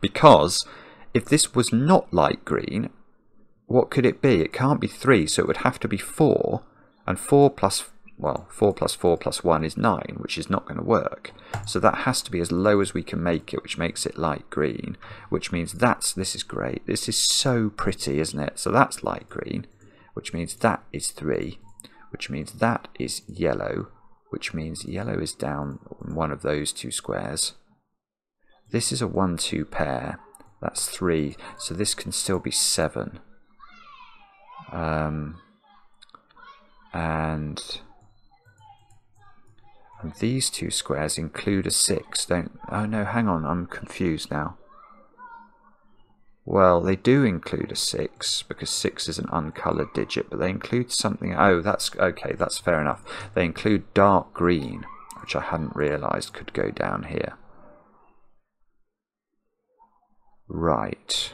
Because if this was not light green, what could it be? It can't be 3, so it would have to be 4. And 4 plus well, 4 plus 4 plus 1 is 9, which is not going to work. So that has to be as low as we can make it, which makes it light green, which means that's, this is great. This is so pretty, isn't it? So that's light green, which means that is 3, which means that is yellow, which means yellow is down on one of those two squares. This is a 1-2 pair, that's 3, so this can still be 7. Um, and and these two squares include a 6, don't... Oh no, hang on, I'm confused now. Well, they do include a 6, because 6 is an uncoloured digit, but they include something... Oh, that's... Okay, that's fair enough. They include dark green, which I hadn't realised could go down here. Right.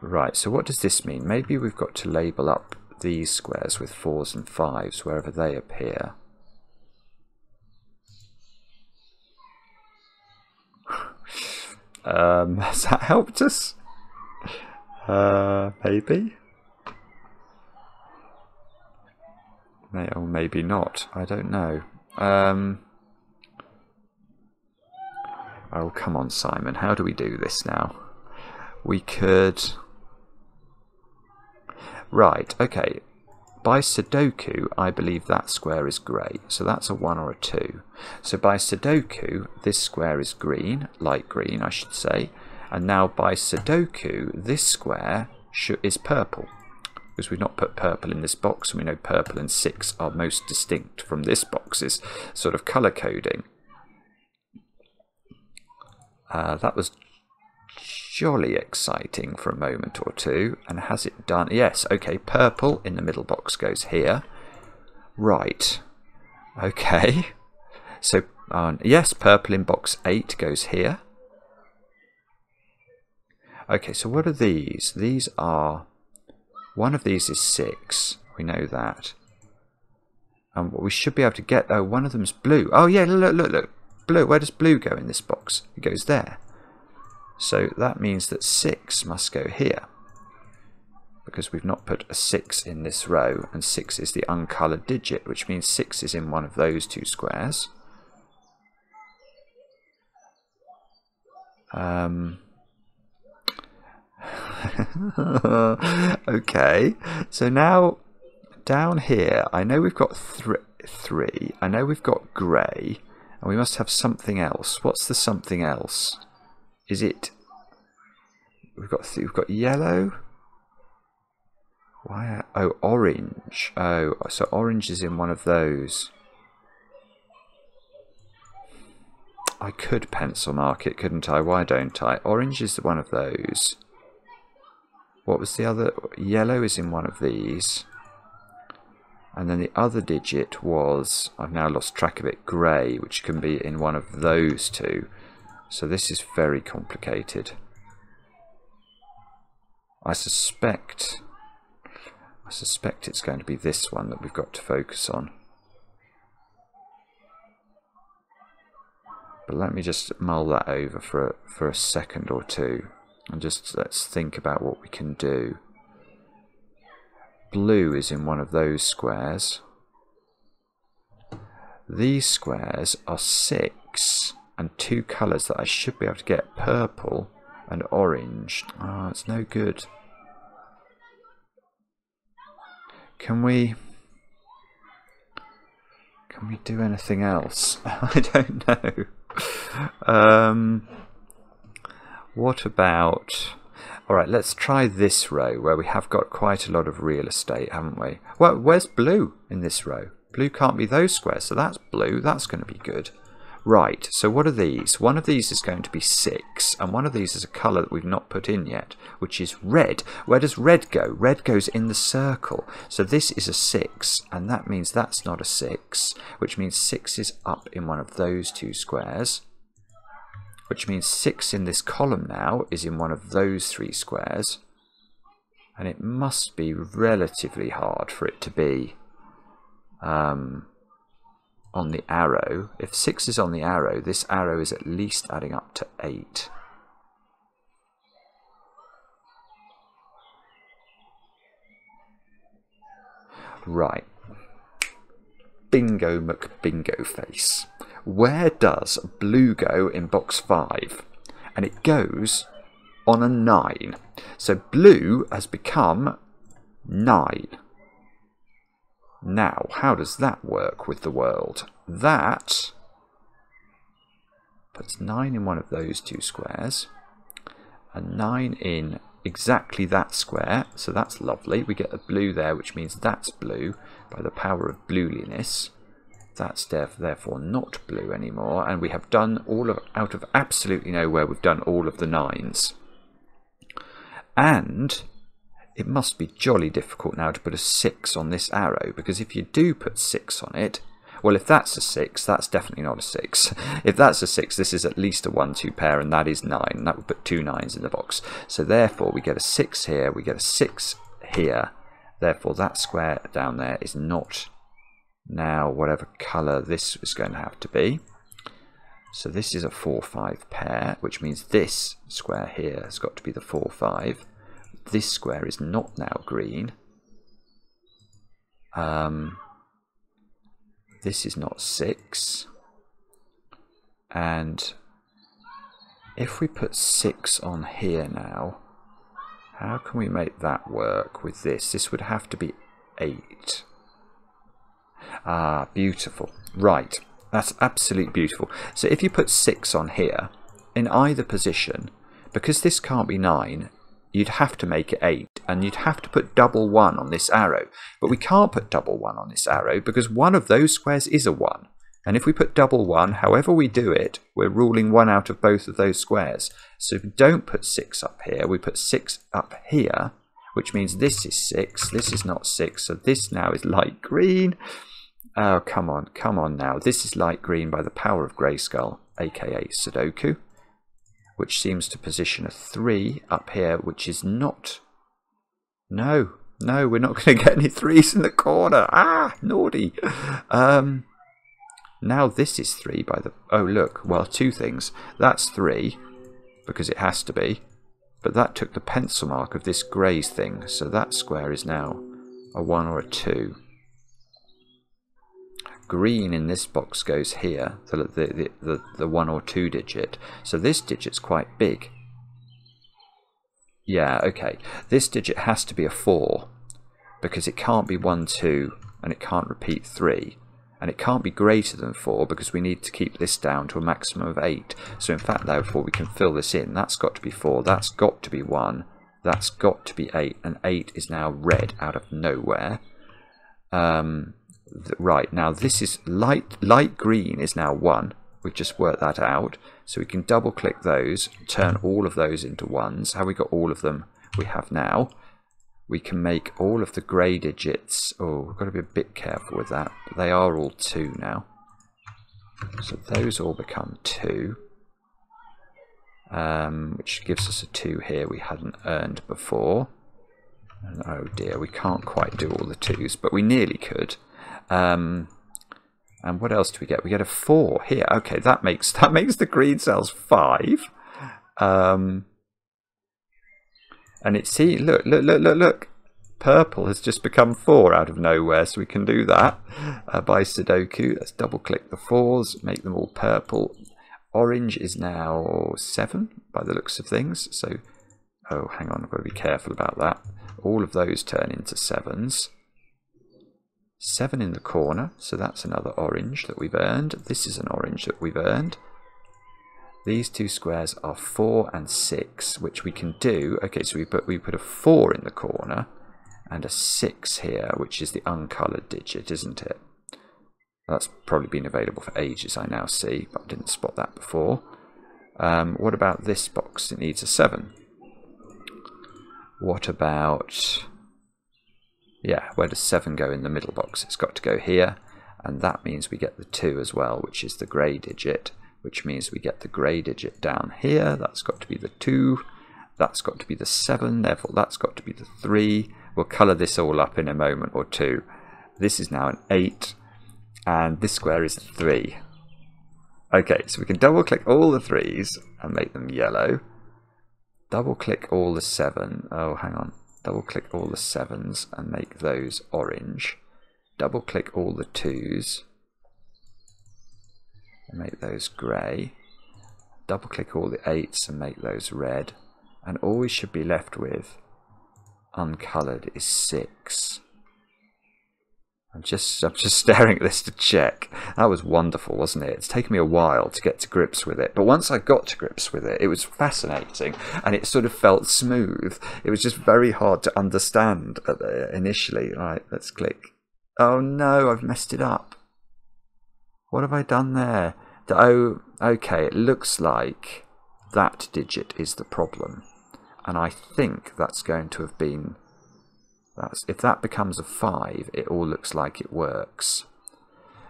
Right, so what does this mean? Maybe we've got to label up these squares with fours and fives wherever they appear. um, has that helped us? Uh, maybe? May or maybe not. I don't know. Um, oh, come on, Simon. How do we do this now? We could... Right, okay. By Sudoku, I believe that square is grey, so that's a 1 or a 2. So by Sudoku, this square is green, light green I should say, and now by Sudoku, this square is purple. Because we've not put purple in this box, and we know purple and 6 are most distinct from this box's sort of colour coding. Uh, that was jolly exciting for a moment or two. And has it done? Yes, okay, purple in the middle box goes here. Right. Okay. So, um, yes, purple in box 8 goes here. Okay, so what are these? These are... One of these is 6. We know that. And we should be able to get... Oh, one of them's blue. Oh, yeah, look, look, look. Blue. Where does blue go in this box? It goes there. So that means that 6 must go here because we've not put a 6 in this row and 6 is the uncoloured digit which means 6 is in one of those two squares. Um, okay, so now down here I know we've got th 3, I know we've got grey and we must have something else. What's the something else? Is it? We've got we've got yellow. Why? Oh, orange. Oh, so orange is in one of those. I could pencil mark it, couldn't I? Why don't I? Orange is one of those. What was the other? Yellow is in one of these. And then the other digit was, I've now lost track of it, grey, which can be in one of those two. So this is very complicated. I suspect I suspect it's going to be this one that we've got to focus on. But let me just mull that over for a, for a second or two and just let's think about what we can do. blue is in one of those squares. These squares are six and two colours that I should be able to get purple and orange. Oh, it's no good. Can we... Can we do anything else? I don't know. Um, what about... Alright, let's try this row where we have got quite a lot of real estate, haven't we? Well, where's blue in this row? Blue can't be those squares, so that's blue. That's going to be good. Right, so what are these? One of these is going to be 6, and one of these is a colour that we've not put in yet, which is red. Where does red go? Red goes in the circle. So this is a 6, and that means that's not a 6, which means 6 is up in one of those two squares, which means 6 in this column now is in one of those three squares, and it must be relatively hard for it to be um, on the arrow. If 6 is on the arrow, this arrow is at least adding up to 8. Right. Bingo McBingo face. Where does blue go in box 5? And it goes on a 9. So blue has become 9. Now, how does that work with the world? That puts 9 in one of those two squares, and 9 in exactly that square, so that's lovely. We get a blue there, which means that's blue by the power of blueliness. That's therefore not blue anymore, and we have done all of, out of absolutely nowhere, we've done all of the nines. And it must be jolly difficult now to put a 6 on this arrow, because if you do put 6 on it, well, if that's a 6, that's definitely not a 6. if that's a 6, this is at least a 1-2 pair, and that is 9. That would put two 9s in the box. So therefore, we get a 6 here, we get a 6 here. Therefore, that square down there is not now whatever colour this is going to have to be. So this is a 4-5 pair, which means this square here has got to be the 4-5 this square is not now green. Um, this is not 6. And if we put 6 on here now, how can we make that work with this? This would have to be 8. Ah, beautiful. Right, that's absolutely beautiful. So if you put 6 on here, in either position, because this can't be 9, you'd have to make it 8 and you'd have to put double 1 on this arrow. But we can't put double 1 on this arrow because one of those squares is a 1. And if we put double 1, however we do it, we're ruling 1 out of both of those squares. So if we don't put 6 up here, we put 6 up here, which means this is 6, this is not 6, so this now is light green. Oh, come on, come on now. This is light green by the power of Grayskull, aka Sudoku which seems to position a 3 up here, which is not... No, no, we're not going to get any 3s in the corner. Ah, naughty. Um, now this is 3 by the... Oh, look, well, two things. That's 3, because it has to be. But that took the pencil mark of this greys thing, so that square is now a 1 or a 2 green in this box goes here, the, the, the, the, one or two digit. So this digit's quite big. Yeah, okay. This digit has to be a 4 because it can't be 1, 2 and it can't repeat 3. And it can't be greater than 4 because we need to keep this down to a maximum of 8. So in fact, therefore, we can fill this in. That's got to be 4. That's got to be 1. That's got to be 8. And 8 is now red out of nowhere. Um, right now this is light light green is now one. We've just worked that out. So we can double click those turn all of those into ones. Have we got all of them? We have now. We can make all of the grey digits. Oh we've got to be a bit careful with that. They are all two now. So those all become two. Um, which gives us a two here we hadn't earned before. And oh dear we can't quite do all the twos but we nearly could um, and what else do we get? We get a four here. Okay, that makes that makes the green cells five. Um, and it see look look look look look purple has just become four out of nowhere, so we can do that uh, by Sudoku. Let's double click the fours, make them all purple. Orange is now seven by the looks of things. So, oh, hang on, I've got to be careful about that. All of those turn into sevens. Seven in the corner, so that's another orange that we've earned. This is an orange that we've earned. These two squares are 4 and 6, which we can do. Okay, so we put, we put a 4 in the corner and a 6 here, which is the uncoloured digit, isn't it? That's probably been available for ages, I now see, but I didn't spot that before. Um, what about this box? It needs a 7. What about... Yeah, where does 7 go in the middle box? It's got to go here, and that means we get the 2 as well, which is the grey digit which means we get the grey digit down here. That's got to be the 2. That's got to be the 7. Therefore, that's got to be the 3. We'll colour this all up in a moment or two. This is now an 8. And this square is 3. Okay, so we can double click all the 3s and make them yellow. Double click all the 7. Oh, hang on. Double click all the 7s and make those orange. Double click all the 2s and make those grey. Double click all the 8s and make those red. And all we should be left with uncoloured is 6. I'm just I'm just staring at this to check. That was wonderful, wasn't it? It's taken me a while to get to grips with it, but once I got to grips with it, it was fascinating and it sort of felt smooth. It was just very hard to understand initially. All right, let's click. Oh no, I've messed it up. What have I done there? Oh, okay, it looks like that digit is the problem. And I think that's going to have been... That's, if that becomes a 5, it all looks like it works.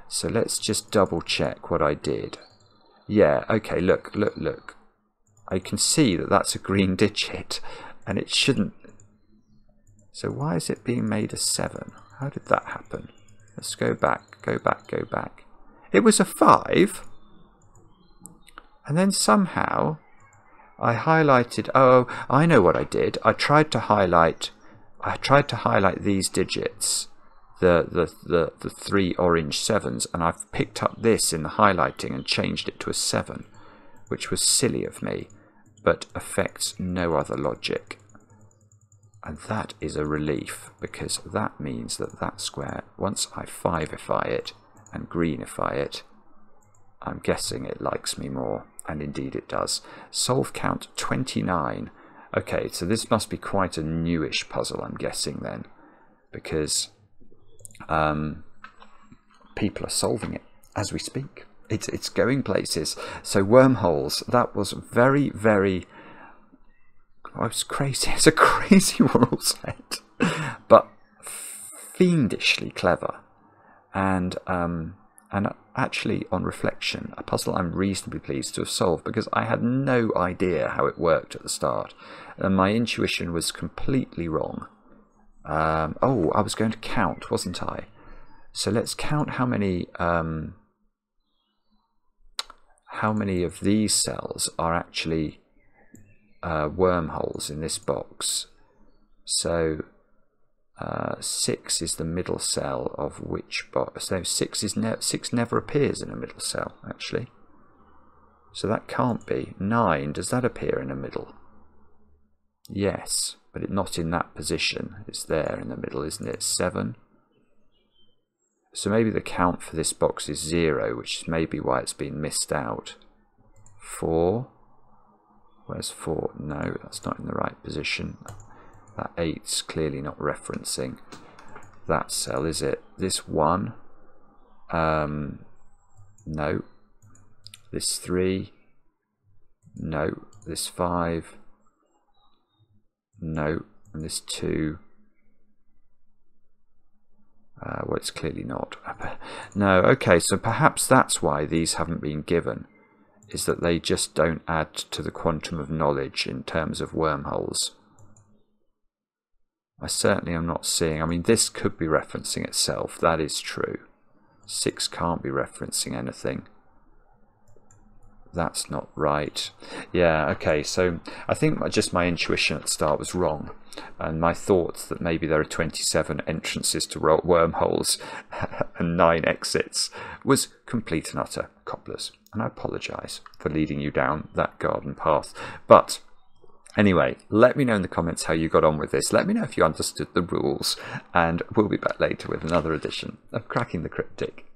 So let's just double check what I did. Yeah, okay, look, look, look. I can see that that's a green digit, and it shouldn't... So why is it being made a 7? How did that happen? Let's go back, go back, go back. It was a 5. And then somehow I highlighted, oh, I know what I did. I tried to highlight, I tried to highlight these digits, the, the, the, the three orange sevens, and I've picked up this in the highlighting and changed it to a 7, which was silly of me, but affects no other logic. And that is a relief, because that means that that square, once I 5ify it, and greenify it, I'm guessing it likes me more, and indeed it does. Solve count 29. Okay, so this must be quite a newish puzzle, I'm guessing then, because um, people are solving it as we speak. It's, it's going places. So wormholes, that was very, very... I was crazy. It's a crazy ruleset, but fiendishly clever and um, and actually on reflection a puzzle I'm reasonably pleased to have solved because I had no idea how it worked at the start. And my intuition was completely wrong. Um, oh I was going to count wasn't I? So let's count how many um, how many of these cells are actually uh, wormholes in this box. So uh, 6 is the middle cell of which box? So 6, is ne 6 never appears in a middle cell, actually. So that can't be. 9, does that appear in a middle? Yes, but it's not in that position. It's there in the middle, isn't it? 7. So maybe the count for this box is 0, which is maybe why it's been missed out. 4. Where's 4? No, that's not in the right position. That 8's clearly not referencing that cell, is it? This 1, um, no. This 3, no. This 5, no. And this 2, uh, well, it's clearly not. No, okay, so perhaps that's why these haven't been given, is that they just don't add to the quantum of knowledge in terms of wormholes. I certainly am not seeing, I mean, this could be referencing itself, that is true. 6 can't be referencing anything. that's not right. Yeah, okay, so I think just my intuition at the start was wrong. And my thoughts that maybe there are 27 entrances to wormholes and 9 exits was complete and utter cobblers. And I apologise for leading you down that garden path. But Anyway, let me know in the comments how you got on with this. Let me know if you understood the rules, and we'll be back later with another edition of Cracking the Cryptic.